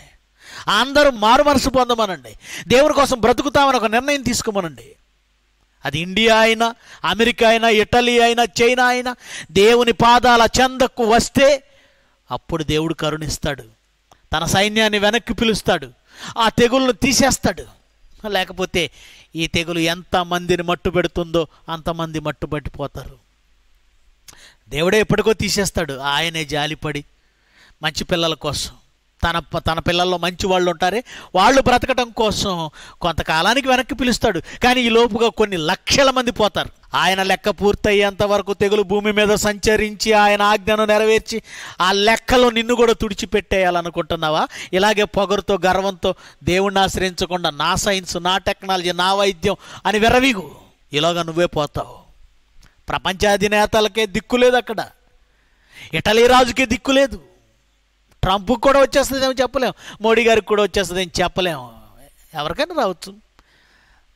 అందరూ మారు మనసు పొందమనండి. దేవుని కోసం బ్రతుకుతామని ఒక నిర్ణయం తీసుకోమనండి. అది ఇండియా అయినా అమెరికా అయినా ఇటలీ అయినా చైనా అయినా దేవుని పాదాల చెందకు వస్తే అప్పుడు దేవుడు కరుణిస్తాడు. తన సైన్యాన్ని వెనక్కి పిలుస్తాడు. ఆ తెగుళ్ళను తీసేస్తాడు. లేకపోతే ఈ తెగులు ఎంతమందిని మట్టు పెడుతుందో అంతమంది మట్టు పట్టిపోతారు. దేవుడే ఎప్పటికో తీసేస్తాడు ఆయనే జాలిపడి మంచి పిల్లల కోసం. తన తన పిల్లల్లో మంచి వాళ్ళు ఉంటారే వాళ్ళు బ్రతకటం కోసం కొంతకాలానికి వెనక్కి పిలుస్తాడు. కానీ ఈ లోపుగా కొన్ని లక్షల మంది పోతారు. ఆయన లెక్క పూర్తయ్యేంత వరకు తెగులు భూమి మీద సంచరించి ఆయన ఆజ్ఞను నెరవేర్చి ఆ లెక్కలో నిన్ను కూడా తుడిచిపెట్టేయాలనుకుంటున్నావా? ఇలాగే పొగరుతో గర్వంతో దేవుణ్ణి ఆశ్రయించకుండా నా సైన్స్ నా టెక్నాలజీ నా వైద్యం అని విరవీగు ఇలాగా నువ్వే పోతావు. ప్రపంచాధినేతలకే దిక్కు లేదు అక్కడ. ఇటలీ రాజుకే దిక్కు లేదు. ట్రంప్కి కూడా వచ్చేస్తుందేమో చెప్పలేం. మోడీ గారికి కూడా వచ్చేస్తుందేమో చెప్పలేము ఎవరికైనా రావచ్చు.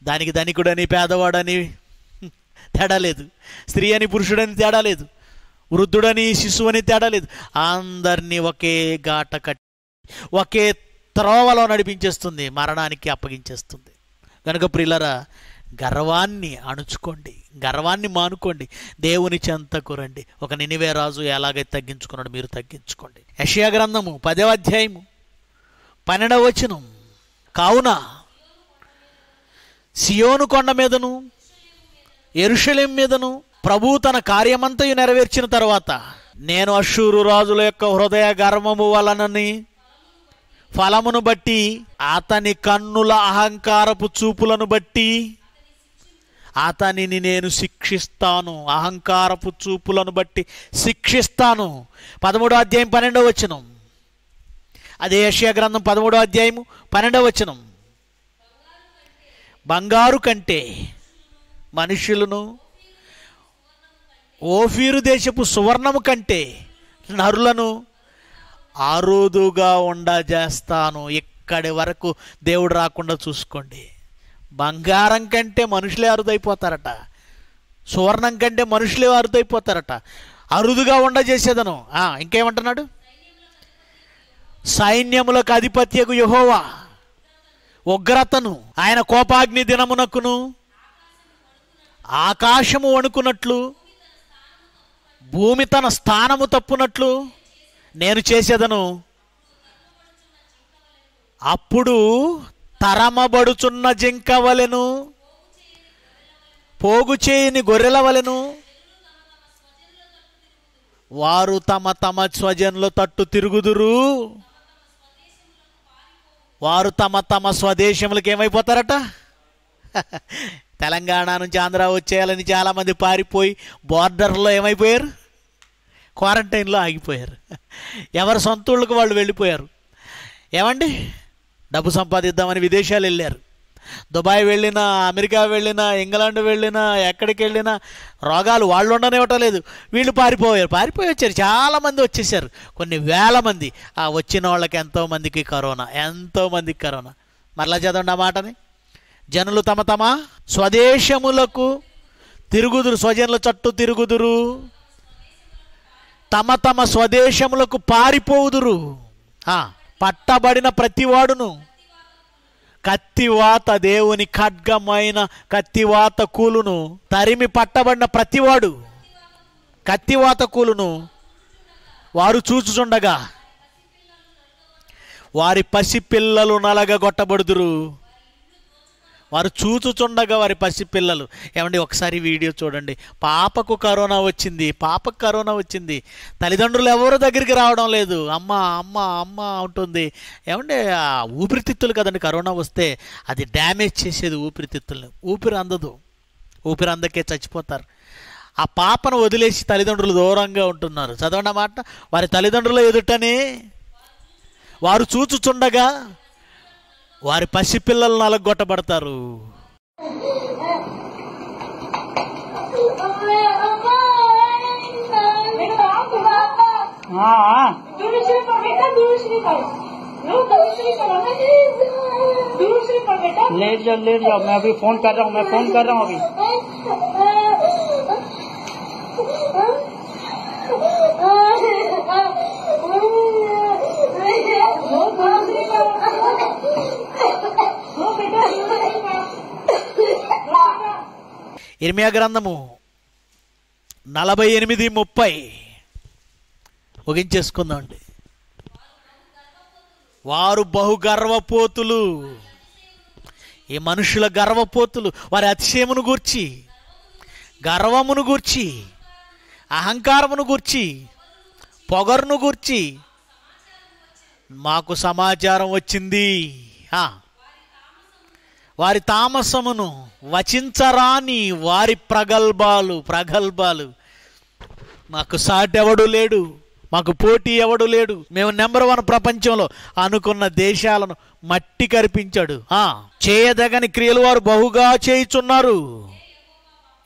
దానికి ధనికుడని పేదవాడని తేడా లేదు. స్త్రీ అని పురుషుడని తేడా లేదు. వృద్ధుడని శిశువని తేడా లేదు. అందరినీ ఒకే గాట కట్టి ఒకే త్రోవలో నడిపించేస్తుంది. మరణానికి అప్పగించేస్తుంది. కనుక ప్రిల్లరా గర్వాన్ని అణుచుకోండి. గర్వాన్ని మానుకోండి. దేవుని చెంతకు రండి ఒక నినివే రాజు ఎలాగైతే తగ్గించుకున్నాడు మీరు తగ్గించుకోండి. యషియా గ్రంథము పదవ అధ్యాయము పన్నెండవ వచనం. కావున సియోను కొండ మీదను ఎరుషలేం మీదను ప్రభు తన కార్యమంతయు నెరవేర్చిన తర్వాత నేను అశూరు రాజుల యొక్క హృదయ గర్వము వలనని ఫలమును బట్టి అతని కన్నుల అహంకారపు చూపులను బట్టి అతనిని నేను శిక్షిస్తాను. అహంకారపు చూపులను బట్టి శిక్షిస్తాను. పదమూడో అధ్యాయం పన్నెండవ వచనం. అదే ఏషియా గ్రంథం పదమూడో అధ్యాయము పన్నెండవ వచనం. బంగారు కంటే మనుషులను ఓఫీరు దేశపు సువర్ణము కంటే నరులను ఆరోదుగా ఉండజేస్తాను. ఇక్కడి వరకు దేవుడు రాకుండా చూసుకోండి. బంగారం కంటే మనుషులే అరుదైపోతారట. సువర్ణం కంటే మనుషులే అరుదైపోతారట. అరుదుగా ఉండజేసేదను. ఇంకేమంటున్నాడు? సైన్యములకు అధిపత్యకు యహోవా ఉగ్రతను ఆయన కోపాగ్ని దినమునకును ఆకాశము వణుకున్నట్లు భూమి తన స్థానము తప్పునట్లు నేను చేసేదను. అప్పుడు తరమబడుచున్న జింక వలెను పోగు చేయని గొర్రెల వలెను వారు తమ తమ స్వజనుల తట్టు తిరుగుదురు. వారు తమ తమ స్వదేశములకు ఏమైపోతారట? తెలంగాణ నుంచి ఆంధ్ర వచ్చేయాలని చాలామంది పారిపోయి బార్డర్లో ఏమైపోయారు? క్వారంటైన్లో ఆగిపోయారు. ఎవరి సొంత ఊళ్ళకు వాళ్ళు వెళ్ళిపోయారు? ఏమండి? డబ్బు సంపాదిద్దామని విదేశాలు వెళ్ళారు. దుబాయ్ వెళ్ళినా అమెరికా వెళ్ళినా ఇంగ్లాండ్ వెళ్ళినా ఎక్కడికి వెళ్ళినా రోగాలు వాళ్ళు ఉండనివ్వటం లేదు. వీళ్ళు పారిపోయారు. పారిపోయి వచ్చారు చాలామంది వచ్చేసారు. కొన్ని వేల మంది. ఆ వచ్చిన వాళ్ళకి ఎంతోమందికి కరోనా. ఎంతోమందికి కరోనా. మరలా చదవండి ఆ మాటని. జనులు తమ తమ స్వదేశములకు తిరుగుదురు. స్వజనుల చట్టు తిరుగుదురు. తమ తమ స్వదేశములకు పారిపోవుదురు. ఆ, పట్టబడిన ప్రతివాడును. కత్తివాత దేవుని ఖడ్గమైన కత్తివాత కూలును తరిమి పట్టబడిన ప్రతివాడు. కత్తివాత కూలును వారు చూచుచుండగా వారి పసిపిల్లలు నలగగొట్టబడుదురు. వారు చూచుచుండగా వారి పసిపిల్లలు. ఏమండి ఒకసారి వీడియో చూడండి. పాపకు కరోనా వచ్చింది పాపకు కరోనా వచ్చింది. తల్లిదండ్రులు ఎవరు దగ్గరికి రావడం లేదు. అమ్మ అమ్మ అమ్మ ఉంటుంది ఏమండి ఊపిరితిత్తులు కదండి కరోనా వస్తే అది డ్యామేజ్ చేసేది ఊపిరితిత్తుల్ని. ఊపిరి అందదు. ఊపిరి అందకే చచ్చిపోతారు. ఆ పాపను వదిలేసి తల్లిదండ్రులు దూరంగా ఉంటున్నారు. చదవండి ఆ మాట. వారి తల్లిదండ్రుల ఎదుటనే వారు చూచుచుండగా వారి పసిపిల్లలు నలగొట్టబడతారు हाँ हाँ दूसरे पर बेटा दूसरी पर लो दूसरी पर दूसरी पर बेटा ले जाओ ले जाओ मैं अभी फोन कर रहा हूँ मैं फोन कर रहा हूँ अभी ఇర్మియా గ్రంథము నలభై ఎనిమిది ముప్పై. ముగించేసుకుందామండి. వారు బహు గర్వపోతులు ఈ మనుషుల గర్వపోతులు. వారి అతిశయమును గూర్చి గర్వమును గూర్చి అహంకారమును గూర్చి పొగరును గూర్చి మాకు సమాచారం వచ్చింది. ఆ. వారి తామసమును వచించరాని వారి ప్రగల్భాలు ప్రగల్భాలు. మాకు సాట్ ఎవడు లేడు మాకు పోటీ ఎవడు లేడు. మేము నెంబర్ వన్ ప్రపంచంలో అనుకున్న దేశాలను మట్టి కరిపించాడు. ఆ చేయదగని క్రియలు వారు బహుగా చేయుచున్నారు.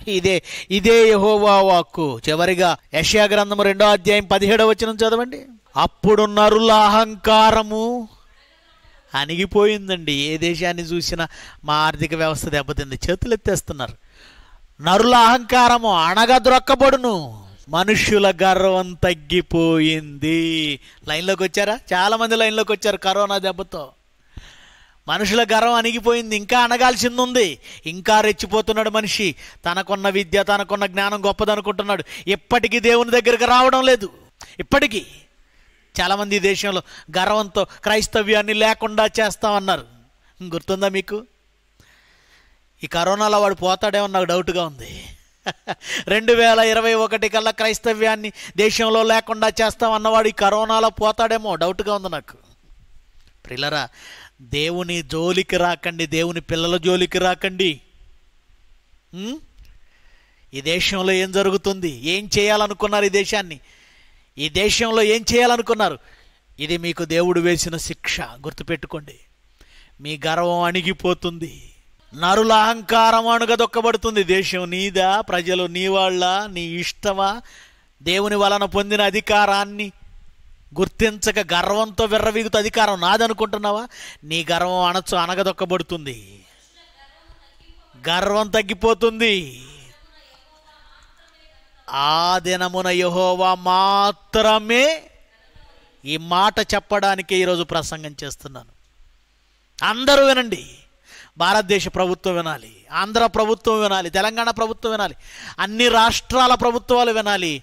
ఇదే ఇదే యహోవా వాక్కు. చివరిగా యశ్యా గ్రంథము రెండో అధ్యాయం పదిహేడవ వచనం చదవండి. అప్పుడు నరుల అహంకారము అణిగిపోయిందండి. ఏ దేశాన్ని చూసినా మా ఆర్థిక వ్యవస్థ దెబ్బతింది. చేతులు ఎత్తేస్తున్నారు నరుల అహంకారము అణగద్రొక్కబడును. మనుష్యుల గర్వం తగ్గిపోయింది. లైన్లోకి వచ్చారా? చాలామంది లైన్లోకి వచ్చారు కరోనా దెబ్బతో. మనుషుల గర్వం అణిగిపోయింది. ఇంకా అణగాల్సింది ఉంది ఇంకా రెచ్చిపోతున్నాడు మనిషి. తనకున్న విద్య తనకున్న జ్ఞానం గొప్పదనుకుంటున్నాడు. ఇప్పటికీ దేవుని దగ్గరికి రావడం లేదు. ఇప్పటికీ చాలామంది దేశంలో గర్వంతో క్రైస్తవ్యాన్ని లేకుండా చేస్తామన్నారు. గుర్తుందా మీకు? ఈ కరోనాలో వాడు పోతాడేమో నాకు డౌట్గా ఉంది. రెండు వేల ఇరవై ఒకటి కల్లా క్రైస్తవ్యాన్ని దేశంలో లేకుండా చేస్తామన్నవాడు ఈ కరోనాలో పోతాడేమో డౌట్గా ఉంది నాకు. ప్రిల్లరా దేవుని జోలికి రాకండి దేవుని పిల్లల జోలికి రాకండి. ఈ దేశంలో ఏం జరుగుతుంది? ఏం చేయాలనుకున్నారు ఈ దేశాన్ని? ఈ దేశంలో ఏం చేయాలనుకున్నారు? ఇది మీకు దేవుడు వేసిన శిక్ష. గుర్తుపెట్టుకోండి. మీ గర్వం అణిగిపోతుంది. నరుల అహంకారం అణుగదొక్కబడుతుంది. దేశం నీదా? ప్రజలు నీ వాళ్ళ? నీ ఇష్టమా? దేవుని వలన పొందిన అధికారాన్ని గుర్తించక గర్వంతో విర్రవీగుతూ అధికారం నాదనుకుంటున్నావా? నీ గర్వం అనొచ్చు అనగదొక్కబడుతుంది గర్వం తగ్గిపోతుంది. ఆ దినమున యహోవా మాత్రమే ఈ మాట చెప్పడానికి ఈరోజు ప్రసంగం చేస్తున్నాను. అందరూ వినండి. భారతదేశ ప్రభుత్వం వినాలి. ఆంధ్ర ప్రభుత్వం వినాలి. తెలంగాణ ప్రభుత్వం వినాలి. అన్ని రాష్ట్రాల ప్రభుత్వాలు వినాలి.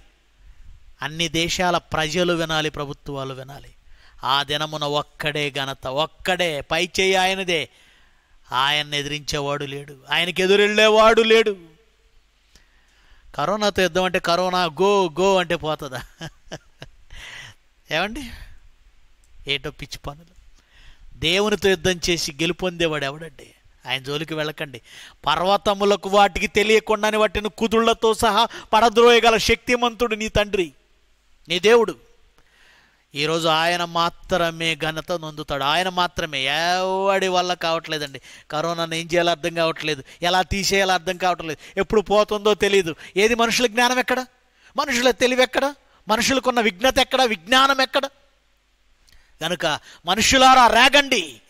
అన్ని దేశాల ప్రజలు వినాలి ప్రభుత్వాలు వినాలి. ఆ దినమున ఒక్కడే ఘనత ఒక్కడే పై చేయి ఆయనదే. ఆయన్ని ఎదిరించేవాడు లేడు. ఆయనకి ఎదురెళ్ళేవాడు లేడు. కరోనాతో యుద్ధం అంటే కరోనా గో గో అంటే పోతుందా? ఏమండి? ఏటో పిచ్చి పనులు. దేవునితో యుద్ధం చేసి గెలుపొందేవాడు ఎవడండి? ఆయన జోలికి వెళ్ళకండి. పర్వతములకు వాటికి తెలియకుండానే వాటిని కుదుళ్ళతో సహా పడద్రోయగల శక్తిమంతుడు నీ తండ్రి నీ దేవుడు. ఈరోజు ఆయన మాత్రమే ఘనత నొందుతాడు. ఆయన మాత్రమే ఎవడి వల్ల కావట్లేదండి. కరోనాను ఏం చేయాలో అర్థం కావట్లేదు. ఎలా తీసేయాలో అర్థం కావట్లేదు. ఎప్పుడు పోతుందో తెలియదు ఏది మనుషుల జ్ఞానం ఎక్కడ? మనుషుల తెలివి ఎక్కడ? మనుషులకున్న విఘ్నత ఎక్కడ? విజ్ఞానం ఎక్కడ? కనుక మనుషులారా రేగండి.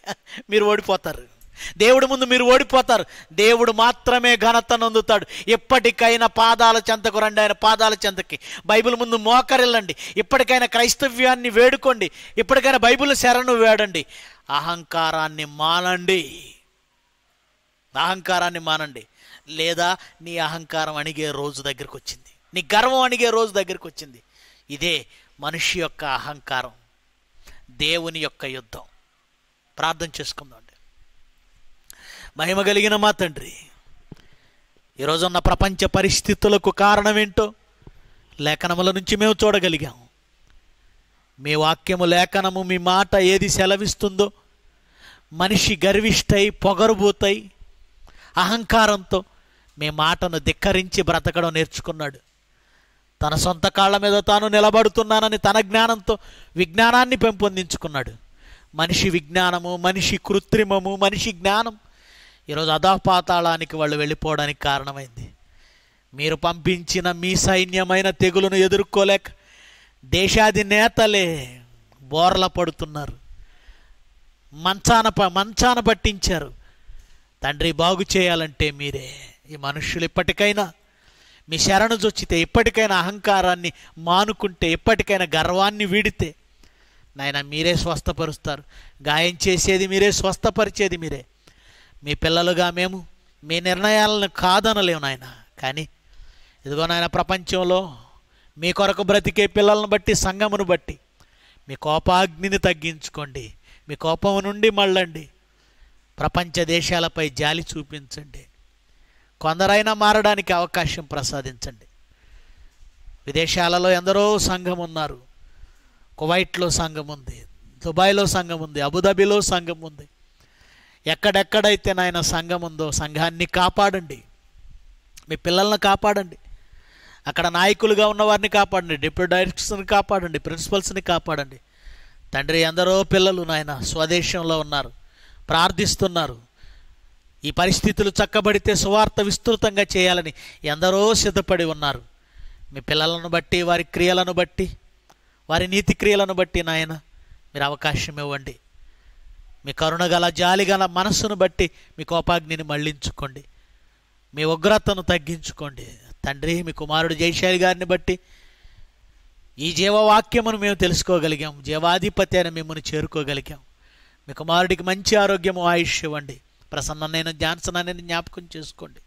మీరు ఓడిపోతారు. దేవుడి ముందు మీరు ఓడిపోతారు. దేవుడు మాత్రమే ఘనత నొందుతాడు. ఎప్పటికైనా పాదాల చెంతకు రండి ఆయన పాదాల చెంతకి. బైబిల్ ముందు మోకరిల్లండి. ఇప్పటికైనా క్రైస్తవ్యాన్ని వేడుకోండి. ఇప్పటికైనా బైబిల్ శరణు వేడండి. అహంకారాన్ని మానండి. అహంకారాన్ని మానండి. లేదా నీ అహంకారం అణిగే రోజు దగ్గరికి వచ్చింది నీ గర్వం అణిగే రోజు దగ్గరికి వచ్చింది ఇదే మనిషి యొక్క అహంకారం. దేవుని యొక్క యుద్ధం. ప్రార్థన చేసుకుందాం. మహిమ కలిగిన మా తండ్రి. ఈరోజున్న ప్రపంచ పరిస్థితులకు కారణమేంటో లేఖనముల నుంచి మేము చూడగలిగాం. మీ వాక్యము లేఖనము మీ మాట ఏది సెలవిస్తుందో మనిషి గర్విష్టై పొగరుబోతై అహంకారంతో మీ మాటను ధిక్కరించి బ్రతకడం నేర్చుకున్నాడు. తన సొంత కాళ్ళ మీద తాను నిలబడుతున్నానని తన జ్ఞానంతో విజ్ఞానాన్ని పెంపొందించుకున్నాడు. మనిషి విజ్ఞానము మనిషి కృత్రిమము మనిషి జ్ఞానం ఈరోజు అధపాతాళానికి వాళ్ళు వెళ్ళిపోవడానికి కారణమైంది. మీరు పంపించిన మీ సైన్యమైన తెగులను ఎదుర్కోలేక దేశాది నేతలే బోర్ల పడుతున్నారు. మంచాన ప మంచాన పట్టించారు. తండ్రి బాగు చేయాలంటే మీరే ఈ మనుషులు ఇప్పటికైనా మీ శరణు చొచ్చితే ఇప్పటికైనా అహంకారాన్ని మానుకుంటే ఇప్పటికైనా గర్వాన్ని వీడితే నాయన మీరే స్వస్థపరుస్తారు. గాయం చేసేది మీరే స్వస్థపరిచేది మీరే. మీ పిల్లలుగా మేము మీ నిర్ణయాలను కాదనలేము నాయన. కానీ ఇదిగో నాయన ప్రపంచంలో మీ కొరకు బ్రతికే పిల్లలను బట్టి సంఘమును బట్టి మీ కోపాగ్నిని తగ్గించుకోండి. మీ కోపం నుండి మళ్ళండి. ప్రపంచ దేశాలపై జాలి చూపించండి. కొందరైనా మారడానికి అవకాశం ప్రసాదించండి. విదేశాలలో ఎందరో సంఘం ఉన్నారు కువైట్లో సంఘం ఉంది దుబాయ్లో సంఘం ఉంది అబుదాబిలో సంఘం ఉంది ఎక్కడెక్కడైతే నాయన సంఘం ఉందో సంఘాన్ని కాపాడండి. మీ పిల్లల్ని కాపాడండి. అక్కడ నాయకులుగా ఉన్నవారిని కాపాడండి. డిప్యూటీ డైరెక్టర్స్ని కాపాడండి. ప్రిన్సిపల్స్ని కాపాడండి. తండ్రి ఎందరో పిల్లలు నాయన స్వదేశంలో ఉన్నారు. ప్రార్థిస్తున్నారు. ఈ పరిస్థితులు చక్కబడితే సువార్త విస్తృతంగా చేయాలని ఎందరో సిద్ధపడి ఉన్నారు. మీ పిల్లలను బట్టి వారి క్రియలను బట్టి వారి నీతి క్రియలను బట్టి నాయన మీరు అవకాశం ఇవ్వండి. మీ కరుణగల జాలిగల మనస్సును బట్టి మీ కోపాగ్నిని మళ్ళించుకోండి. మీ ఉగ్రతను తగ్గించుకోండి. తండ్రి మీ కుమారుడు జయశాలి గారిని బట్టి ఈ జీవవాక్యమును మేము తెలుసుకోగలిగాం. జీవాధిపతి అని మిమ్మల్ని చేరుకోగలిగాం. మీ కుమారుడికి మంచి ఆరోగ్యము ఆయుష్ ఇవ్వండి. ప్రసన్ననైన జాన్సన్ అనేది జ్ఞాపకం చేసుకోండి.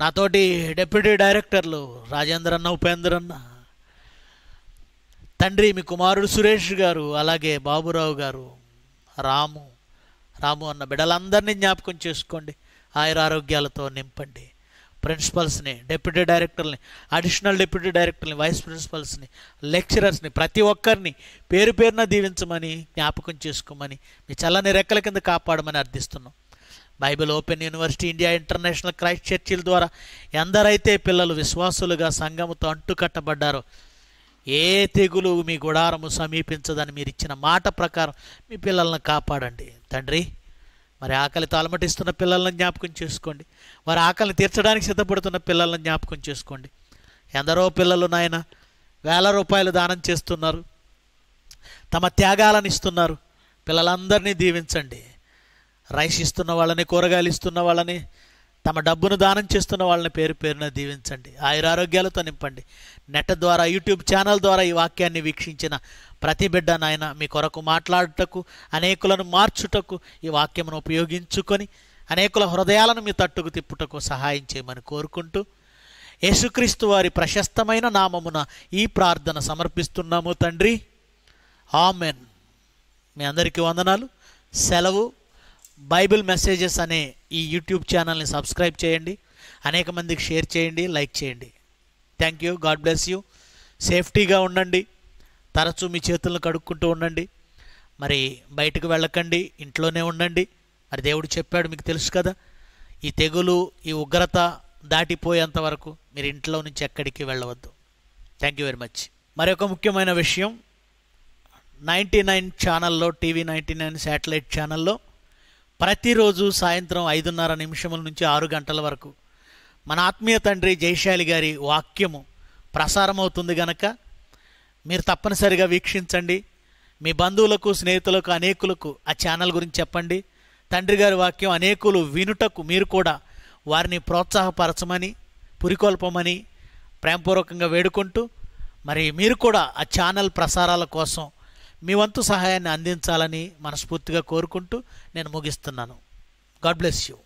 నాతోటి డెప్యూటీ డైరెక్టర్లు రాజేంద్ర అన్న ఉపేంద్ర అన్న తండ్రి మీ కుమారుడు సురేష్ గారు అలాగే బాబురావు గారు రాము రాము అన్న బిడ్డలందరినీ జ్ఞాపకం చేసుకోండి. ఆయుర ఆరోగ్యాలతో నింపండి. ప్రిన్సిపల్స్ని డిప్యూటీ డైరెక్టర్ని అడిషనల్ డిప్యూటీ డైరెక్టర్ని వైస్ ప్రిన్సిపల్స్ని లెక్చరర్స్ని ప్రతి ఒక్కరిని పేరు పేరున దీవించమని జ్ఞాపకం చేసుకోమని మీ చల్లని రెక్కల కింద కాపాడమని అర్థిస్తున్నాం. Bible Open University India International Christ చర్చిల ద్వారా ఎందరైతే పిల్లలు విశ్వాసులుగా సంఘముతో అంటుకట్టబడ్డారో ఏ తెగులు మీ గుడారము సమీపించదని మీరు ఇచ్చిన మాట ప్రకారం మీ పిల్లలను కాపాడండి. తండ్రి మరి ఆకలి అలమటిస్తున్న పిల్లలను జ్ఞాపకం చేసుకోండి. వారి ఆకలిని తీర్చడానికి సిద్ధపడుతున్న పిల్లలను జ్ఞాపకం చేసుకోండి. ఎందరో పిల్లలు నాయన వేల రూపాయలు దానం చేస్తున్నారు. తమ త్యాగాలను ఇస్తున్నారు. పిల్లలందరినీ దీవించండి. రైస్ ఇస్తున్న వాళ్ళని కూరగాయలు ఇస్తున్న వాళ్ళని తమ డబ్బును దానం చేస్తున్న వాళ్ళని పేరు పేరున దీవించండి. ఆయురారోగ్యాలతో నింపండి. నెట్ ద్వారా యూట్యూబ్ ఛానల్ ద్వారా ఈ వాక్యాన్ని వీక్షించిన ప్రతి బిడ్డ నాయన మీ కొరకు మాట్లాడుటకు అనేకులను మార్చుటకు ఈ వాక్యమును ఉపయోగించుకొని అనేకుల హృదయాలను మీ తట్టుకు తిప్పుటకు సహాయం చేయమని కోరుకుంటూ యేసుక్రీస్తు వారి ప్రశస్తమైన నామమున ఈ ప్రార్థన సమర్పిస్తున్నాము తండ్రి. ఆమెన్. మీ అందరికీ వందనాలు. సెలవు. బైబిల్ మెసేజెస్ అనే ఈ యూట్యూబ్ ఛానల్ని సబ్స్క్రైబ్ చేయండి. అనేక మందికి షేర్ చేయండి లైక్ చేయండి. Thank you God bless you సేఫ్టీగా ఉండండి. తరచూ మీ చేతులను కడుక్కుంటూ ఉండండి. మరి బయటకు వెళ్ళకండి. ఇంట్లోనే ఉండండి. మరి దేవుడు చెప్పాడు మీకు తెలుసు కదా? ఈ తెగులు ఈ ఉగ్రత దాటిపోయేంత వరకు మీరు ఇంట్లో నుంచి ఎక్కడికి వెళ్ళవద్దు. థ్యాంక్ యూ వెరీ మచ్ మరి ఒక ముఖ్యమైన విషయం. నైంటీ నైన్ ఛానల్లో టీవీ నైంటీ నైన్ శాటిలైట్ ఛానల్లో ప్రతిరోజు సాయంత్రం ఐదున్నర నిమిషముల నుంచి ఆరు గంటల వరకు మన ఆత్మీయ తండ్రి జయశాలి గారి వాక్యము ప్రసారమవుతుంది గనక మీరు తప్పనిసరిగా వీక్షించండి. మీ బంధువులకు స్నేహితులకు అనేకులకు ఆ ఛానల్ గురించి చెప్పండి. తండ్రి గారి వాక్యం అనేకులు వినుటకు మీరు కూడా వారిని ప్రోత్సాహపరచమని పురికొల్పమని ప్రేమపూర్వకంగా వేడుకుంటూ మరి మీరు కూడా ఆ ఛానల్ ప్రసారాల కోసం మీ వంతు సహాయాన్ని అందించాలని మనస్ఫూర్తిగా కోరుకుంటూ నేను ముగిస్తున్నాను. God bless you.